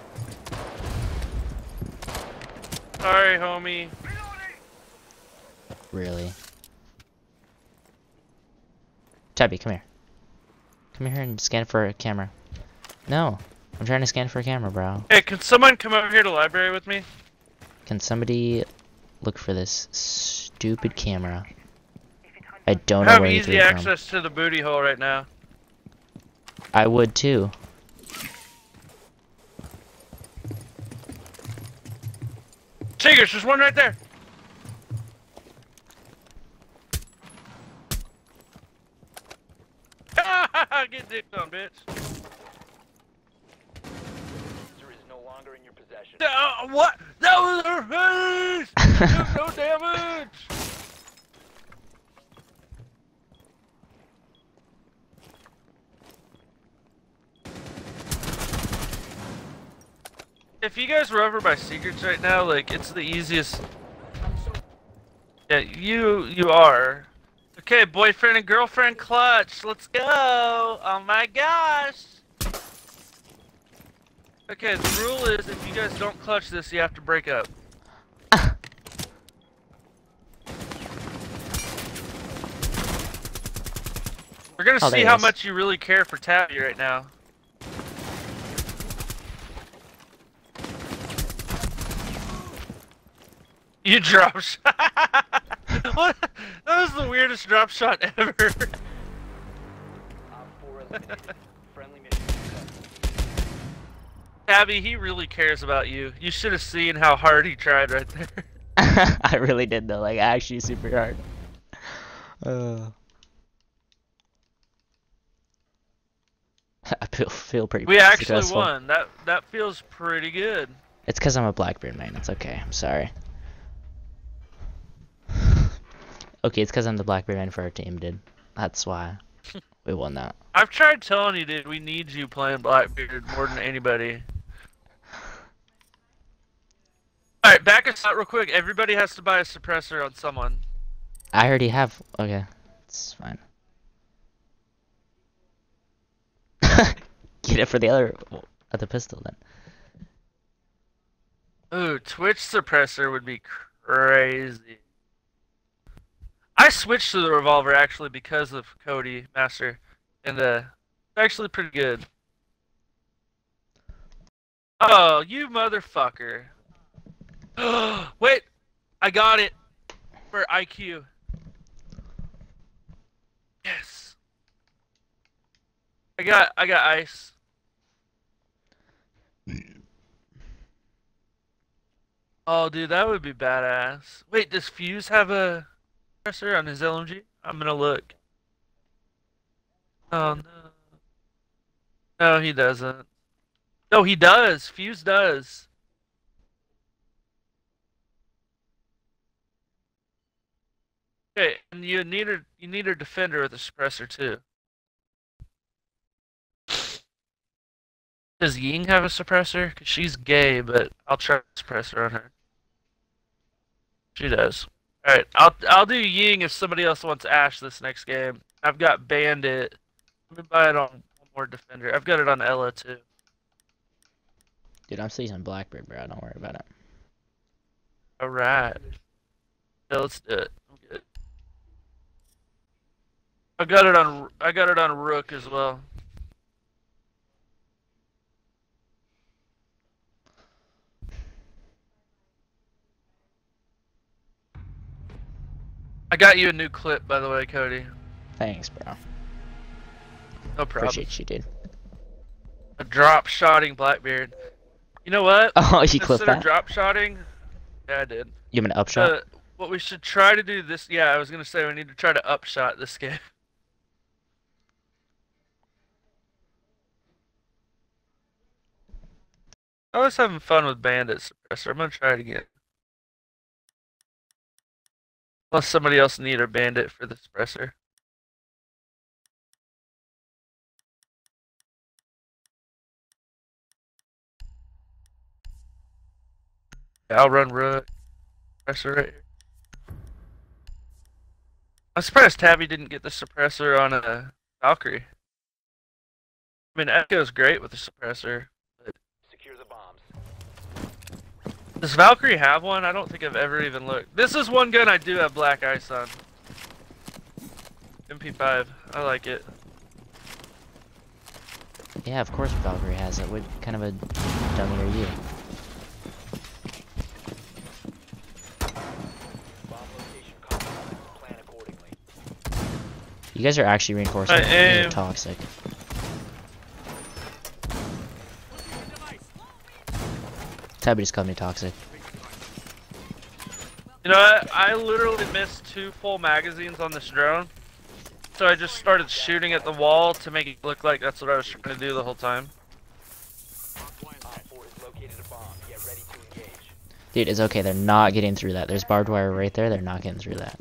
though. Sorry, homie. Really? Tabby, come here. Come here and scan for a camera. No, I'm trying to scan for a camera, bro. Hey, can someone come over here to the library with me? Can somebody look for this stupid camera? I don't know I have where you easy threw it from. access to the booty hole right now. I would too. Seegers, there's one right there. Get dicked on, bitch. User is no longer in your possession. Uh, what? That was her face! No damage! If you guys were over by secrets right now, like it's the easiest. Yeah, you you are. Okay, boyfriend and girlfriend clutch. Let's go. Oh my gosh. Okay, the rule is if you guys don't clutch this, you have to break up. We're gonna Oh, see how is. much you really care for Tabby right now. You drop shot. what? That was the weirdest drop shot ever. Op 4 eliminated. Friendly mission success. Tabby, he really cares about you. You should have seen how hard he tried right there. I really did though, like actually super hard. Uh. I feel feel pretty. We actually successful. won. That that feels pretty good. It's because I'm a Blackbeard man. It's okay. I'm sorry. Okay, it's because I'm the Blackbeard man for our team, dude. That's why we won that. I've tried telling you, dude, we need you playing Blackbeard more than anybody. Alright, back us out real quick. Everybody has to buy a suppressor on someone. I already have. Okay, it's fine. Get it for the other, the pistol then. Ooh, Twitch suppressor would be crazy. I switched to the revolver actually because of Cody Master, and uh, it's actually pretty good. Oh, you motherfucker! Wait, I got it for IQ. Yes, I got I got ice. Oh, dude, that would be badass. Wait, does Fuse have a? Suppressor on his LMG? I'm gonna look. Oh no. No, he doesn't. No, he does. Fuse does. Okay, and you need a you need a defender with a suppressor too. Does Ying have a suppressor? Cause she's gay, but I'll try a suppressor on her. She does. All right, I'll I'll do Ying if somebody else wants Ash this next game. I've got Bandit. Let me buy it on one more defender. I've got it on Ela too. Dude, I'm still Blackbird, bro. Don't worry about it. All right. Yeah, let's do it. I'm good. I got it on I got it on Rook as well. I got you a new clip, by the way, Cody. Thanks, bro. No problem. Appreciate you, dude. A drop shotting Blackbeard. You know what? Oh, you clipped Instead of that? drop shotting, yeah, I did. You mean upshot? Uh, what we should try to do this, yeah, I was gonna say we need to try to upshot this game. I was having fun with Bandit Suppressor. I'm gonna try it again. Unless somebody else need a Bandit for the suppressor. Yeah, I'll run Rook. Suppressor right here. I'm surprised Tabby didn't get the suppressor on a Valkyrie. I mean, Echo's great with the suppressor. Secure the bombs. Does Valkyrie have one? I don't think I've ever even looked. This is one gun I do have black ice on. MP5. I like it. Yeah, of course Valkyrie has it. What kind of a dummy are you? Bomb location compromised. Plan accordingly. You guys are actually reinforcing. I me. You're am. toxic. Tabby just called me toxic. You know what? I literally missed two full magazines on this drone. So I just started shooting at the wall to make it look like that's what I was trying to do the whole time. Op 4 has located a bomb. Get ready to engage. Dude, it's okay. They're not getting through that. There's barbed wire right there. They're not getting through that.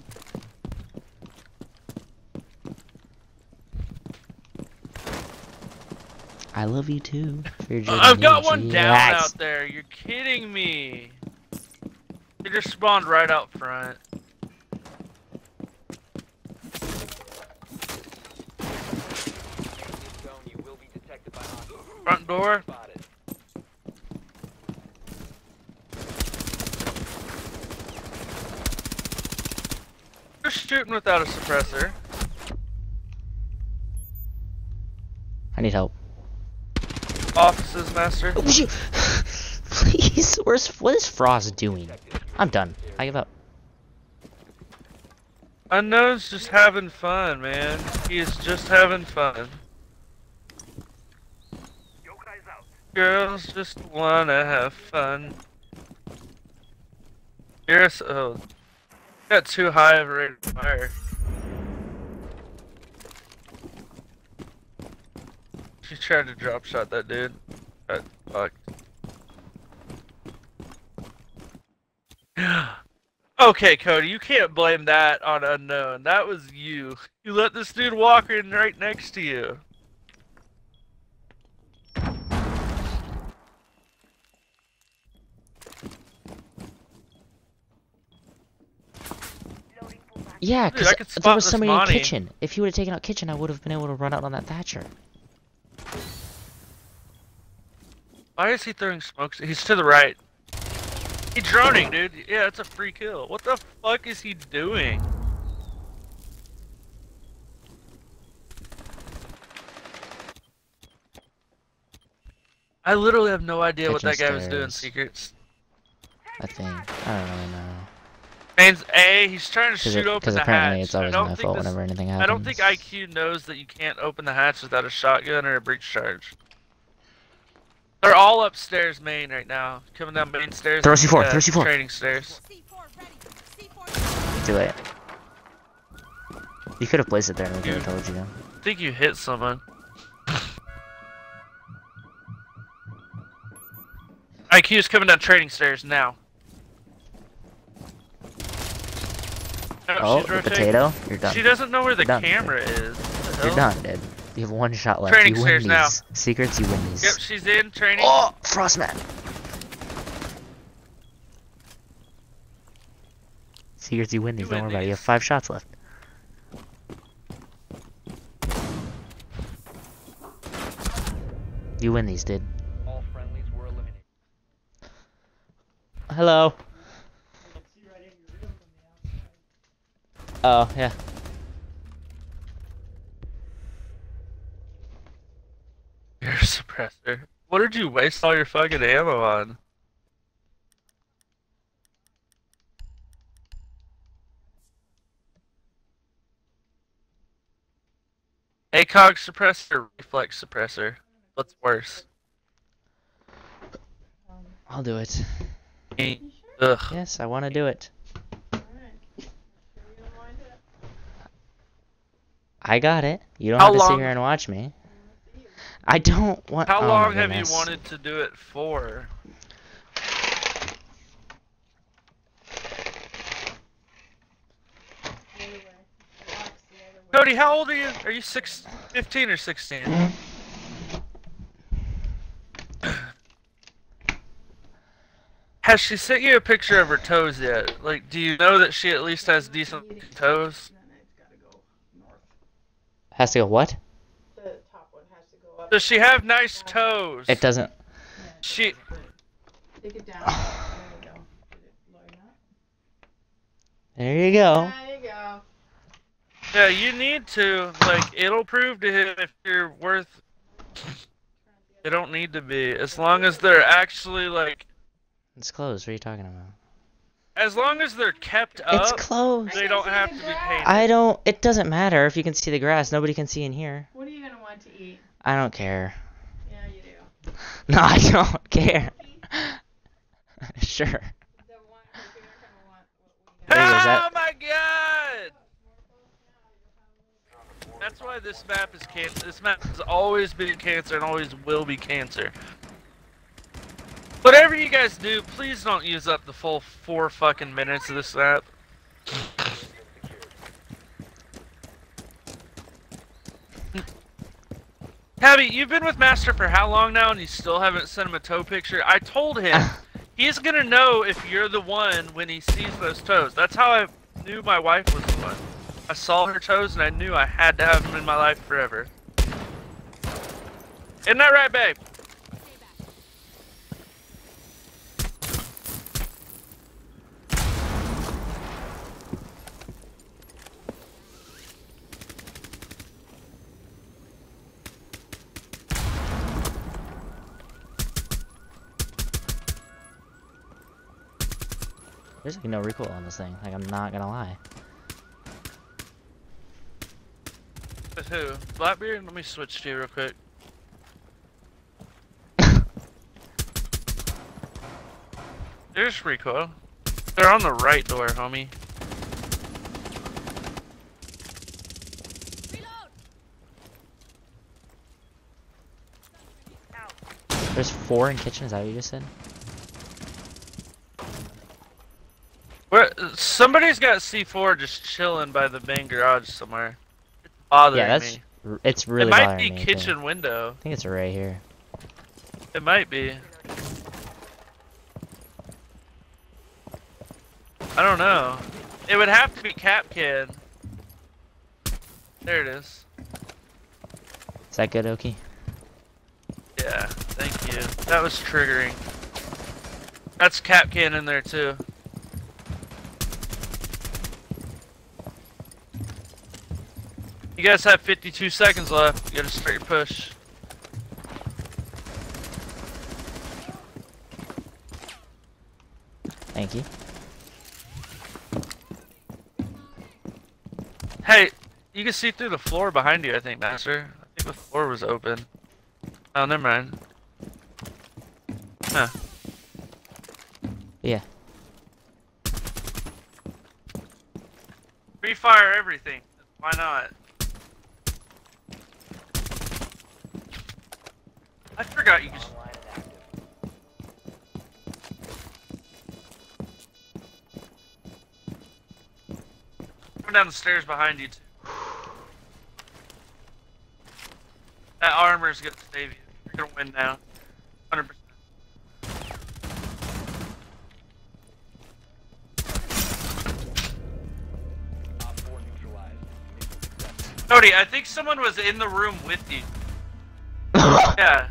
I love you too. I've got one G. down out there. You're kidding me. They just spawned right out front. In this zone, you will be detected by hostiles. Front door. They're shooting without a suppressor. I need help. Offices, master. Oh, Would please? Where's what is Frost doing? I'm done. I give up. Unknown's just having fun, man. He is just having fun. Girls just wanna have fun. Yes, oh. Got too high of a rate of fire. She tried to drop shot that dude. Got fucked. Okay, Cody, you can't blame that on unknown. That was you. You let this dude walk in right next to you. Yeah, because there was somebody in kitchen. If he would have taken out kitchen, I would have been able to run out on that Thatcher. Why is he throwing smokes? He's to the right. He's droning, dude. Yeah, it's a free kill. What the fuck is he doing? I literally have no idea what that Kitchen guy was doing, secrets. I think. I don't really know. Means A, he's trying to shoot open the apparently hatch. it's always I don't my fault this- whenever anything happens. I don't think IQ knows that you can't open the hatch without a shotgun or a breach charge. They're all upstairs main right now. Coming down main stairs. Throw C4, uh, throw C4. Training stairs. C4 ready. C4 Too late. You could have placed it there and we could have told you. I think you hit someone. IQ's coming down training stairs now. No, Oh, she's the rotating. potato. You're done. She doesn't know where the Done. camera is. The You're done, dude. You have one shot left. Training you win stairs these. now. Secrets, you win these. Yep, she's in training. Oh, Frostman. Secrets, you win these. You Don't win worry about it. You have five shots left. You win these, dude. All friendlies were eliminated. Hello. Oh, yeah. Your suppressor. What did you waste all your fucking ammo on? ACOG suppressor, reflex suppressor. What's worse? I'll do it. Ugh. Yes, I want to do it. I got it. You don't How have to long- sit here and watch me. I don't want. How oh long have you wanted to do it for? Cody, how old are you? Are you six, 15 or 16? Has she sent you a picture of her toes yet? Like, do you know that she at least has decent toes? Has to go what? The top one has to go up. Does she have nice toes? It doesn't. She. Take it down. There you go. Did it load up? There you go. There you go. Yeah, you need to. Like, it'll prove to him if you're worth. They don't need to be. As long as they're actually, like. It's closed. What are you talking about? As long as they're kept up. It's closed. they don't have to be painted. I don't. It doesn't matter if you can see the grass. Nobody can see in here. What are you gonna want to eat? I don't care. Yeah, you do. No, I don't care. sure. The one you're gonna want what we There you go, is Oh that- my god! That's why this map is cancer. This map has always been cancer and always will be cancer. Whatever you guys do, please don't use up the full four fucking minutes of this map. Tabby, you've been with Master for how long now and you still haven't sent him a toe picture? I told him he's gonna know if you're the one when he sees those toes. That's how I knew my wife was the one. I saw her toes and I knew I had to have them in my life forever. Isn't that right, babe? There's like no recoil on this thing. Like I'm not gonna lie. With who? Blackbeard? Let me switch to you real quick. There's recoil. They're on the right door, homie. There's four in kitchen. Is that what you just said? Somebody's got C4 just chilling by the main garage somewhere. It's bothering me. yeah, that's. me. It's really it might be me, kitchen window. I think it's right here. It might be. I don't know. It would have to be Kapkan. There it is. Is that good, Okie? Yeah, thank you. That was triggering. That's Kapkan in there too. Guys have 52 seconds left. You gotta start your push. Thank you. Hey, you can see through the floor behind you, I think, Master. I think the floor was open. Oh, never mind. Huh. Yeah. Refire everything. Why not? I forgot you could. Online and active. Come down the stairs behind you. Too. That armor is gonna save you. You're gonna win now. 100%. Op 4 neutralized. Mission successful. Cody, I think someone was in the room with you. Yeah.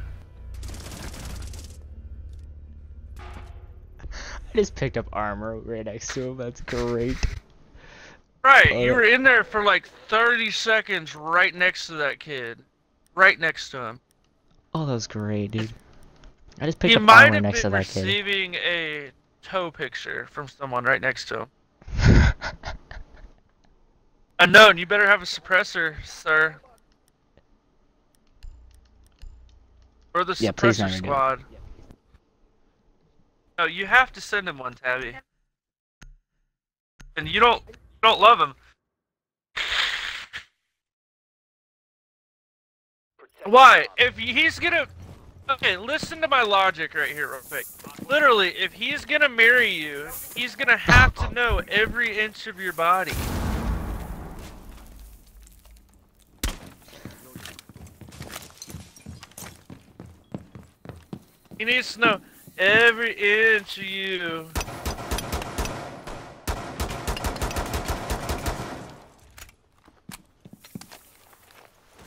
I just picked up armor right next to him. That's great. Right, you Uh, were in there for like 30 seconds right next to that kid. Right next to him. Oh, that was great, dude. I just picked He up armor next to that kid. might have been receiving a toe picture from someone right next to him. Unknown, you better have a suppressor, sir. Or the Yeah, suppressor don't redo it. squad. No, you have to send him one, Tabby. And you don't you don't love him. Why? If he's gonna Okay, listen to my logic right here real quick. Literally, if he's gonna marry you, he's gonna have to know every inch of your body. He needs to know every inch of you.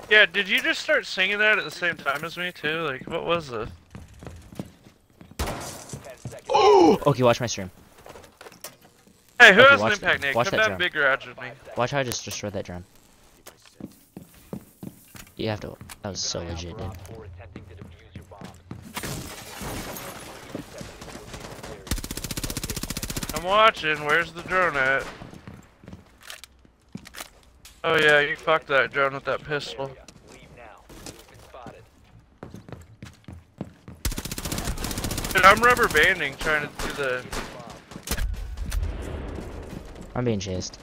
Yeah, did you just start singing that at the same time as me too? Like, what was this? 10 seconds. okay, watch my stream. Hey, who Okay, has an impact, Nick? watch Come that down drone. big garage with me. Watch how I just destroyed that drone. You have to. That was so Keep an eye out legit, dude. Op 4 attempting to defuse your bomb. I'm watching. Where's the drone at? Oh yeah, you fucked that drone with that pistol. Leave now. You've been spotted. Dude, I'm rubber banding trying to do the. I'm being chased.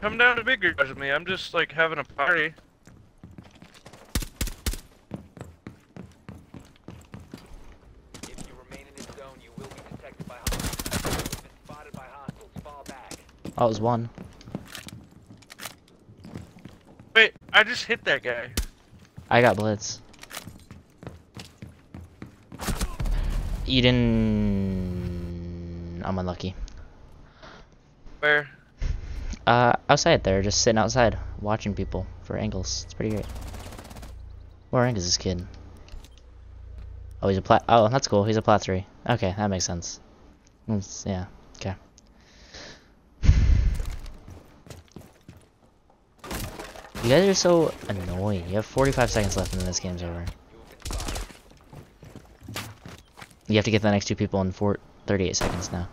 Come down to big garage with me. I'm just like having a party. If you remain in this zone, you will be detected by hostiles. You've been spotted by hostiles. Fall Oh, was one. Wait, I just hit that guy. I got blitz. You didn't. I'm unlucky. Where? Uh, outside there, just sitting outside, watching people for angles. It's pretty great. What rank is this kid? Oh, he's a plat. Oh, that's cool. He's a plat three. Okay, that makes sense. It's- yeah. Okay. You guys are so annoying. You have 45 seconds left and then this game's over. You have to get the next two people in four, 38 seconds now.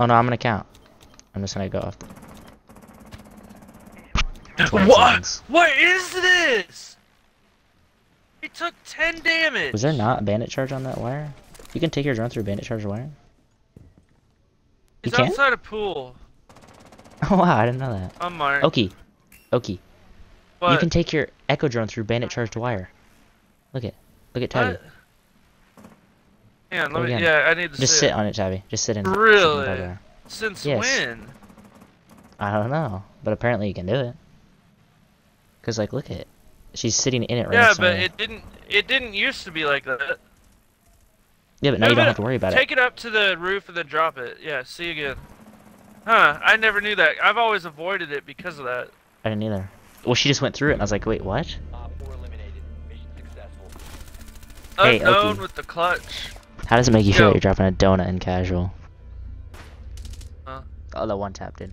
Oh no, I'm gonna count. I'm just gonna go off. The 20 What? seconds. What is this? He took 10 damage. Was there not a bandit charge on that wire? You can take your drone through bandit charge wire? You can? outside a pool. Oh wow, I didn't know that. I'm Mark. Okie. Okie. But You can take your echo drone through bandit charged wire. Look at look at Tabby. Let me. Yeah, I need to Just sit. sit on it, Tabby. Just sit in. sit in Really? Since Yes. when? I don't know, but apparently you can do it. Cause like, look at it. She's sitting in it right now. yeah, but it didn't. It didn't used to be like that. Yeah, but now you don't have to worry about it. Take it up to the roof and then drop it. Yeah, see you again. Huh? I never knew that. I've always avoided it because of that. I didn't either. Well, she just went through it, and I was like, wait, what? Op 4 eliminated. Mission successful. Hey, Unknown Okie. with the clutch. How does it make you feel that you're dropping a donut in casual? Huh? Oh, the one tap did.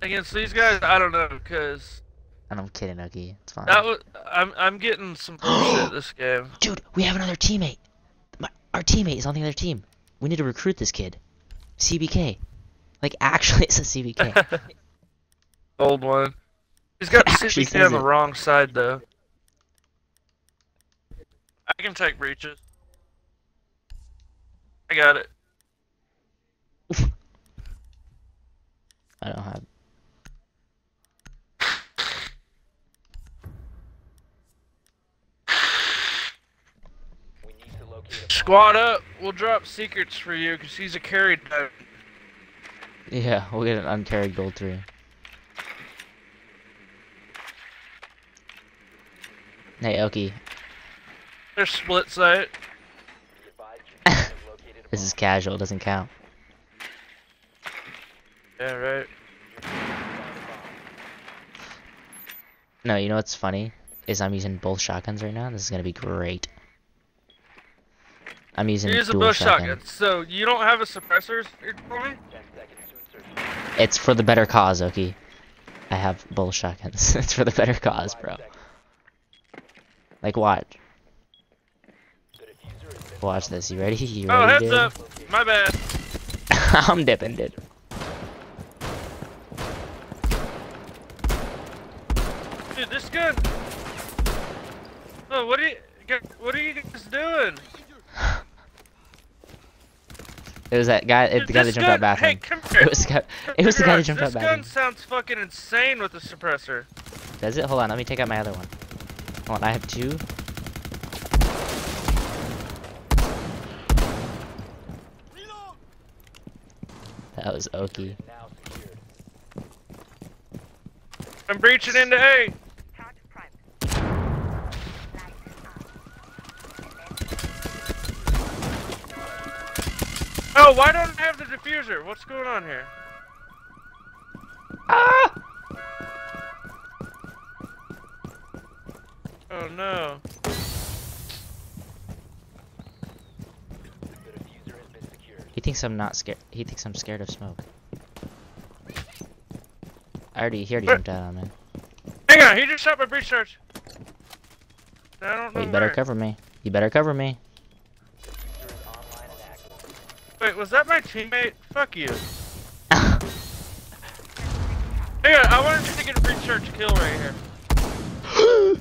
Against these guys, I don't know, cause And I'm kidding, Oogie. It's fine. that was. I'm I'm getting some bullshit this game. Dude, we have another teammate. My, our teammate is on the other team. We need to recruit this kid. CBK. Like, actually, it's a CBK. Old one. He's got CBK on the wrong side though. I can take breaches. I got it. I don't have. We need to locate a Squad up. We'll drop secrets for you because he's a carry type. Yeah, we'll get an uncarried gold three. Hey, Okie, They're split site. Be advised your team has located a this is casual, doesn't count. Yeah, right. No, you know what's funny? Is I'm using both shotguns right now. This is gonna be great. I'm using dual bush shotgun. shotgun. So you don't have a suppressor? You're telling me? Ten seconds to insertion. It's for the better cause, Okie. I have both shotguns. it's for the better cause, bro. Like, watch. The defuser has been Watch this. You ready? You Oh, heads dude? up. My bad. I'm dipping, dude. Dude, this gun. Oh, what are you? What are you guys doing? It was that guy. It, the guy that jumped out gun- bathroom. Hey, come here. It was the guy. It was the guy that jumped out bathroom. This gun sounds fucking insane with the suppressor. Does it? Hold on. Let me take out my other one. Hold on. I have two. That was Okie. I'm breaching into A. Oh, why don't I have the defuser? What's going on here? Ah! Oh no. The defuser has been secured. He thinks I'm not scared. He thinks I'm scared of smoke. I already, he already Where- jumped out on me. Hang on, he just shot my breach charge. I don't know. Wait, you better where. cover me. You better cover me. Wait, was that my teammate? Fuck you. Hang on, I wanted to get a breach charge kill right here.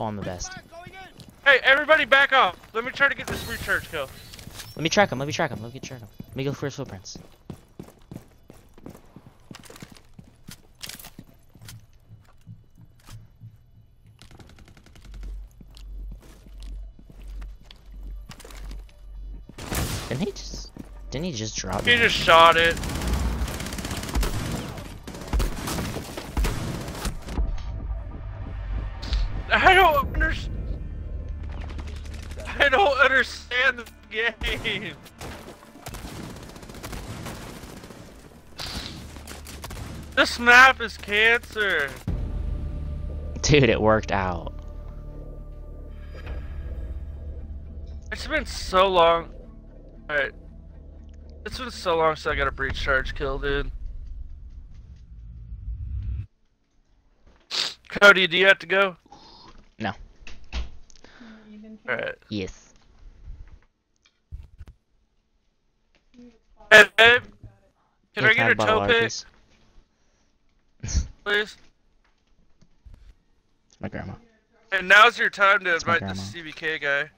Oh, I'm the best. Flag going in! Hey, everybody back off. Let me try to get this breach charge kill. Let me track him. Let me track him. Let me track him. Let me go for his footprints. Didn't he just? Didn't he just drop He just shot it. I don't understand. I don't understand this game. This map is cancer. Dude, it worked out. It's been so long. Alright. It's been so long since I got a breach charge kill, dude. Cody, do you have to go? No. Alright. Yes. Hey, babe, can Yeah, I get a toe pick, It's please? my grandma. And now's your time to It's invite the. CBK guy.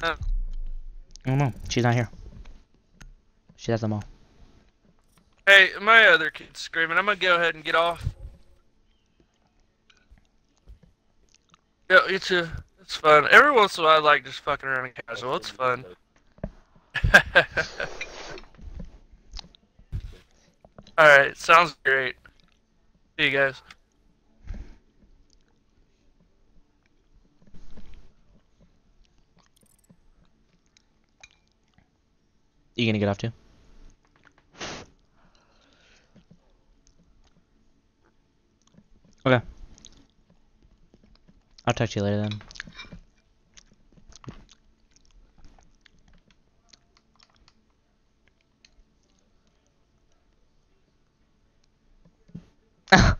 Uh, Oh no, she's not here. She's at the mall. Hey, my other kid's screaming. I'm gonna go ahead and get off. Yeah, you too. It's fun. Every once in a while, I like just fucking around casual. It's fun. Alright, sounds great. See you guys. you gonna get off too? Okay. I'll talk to you later then. Ah!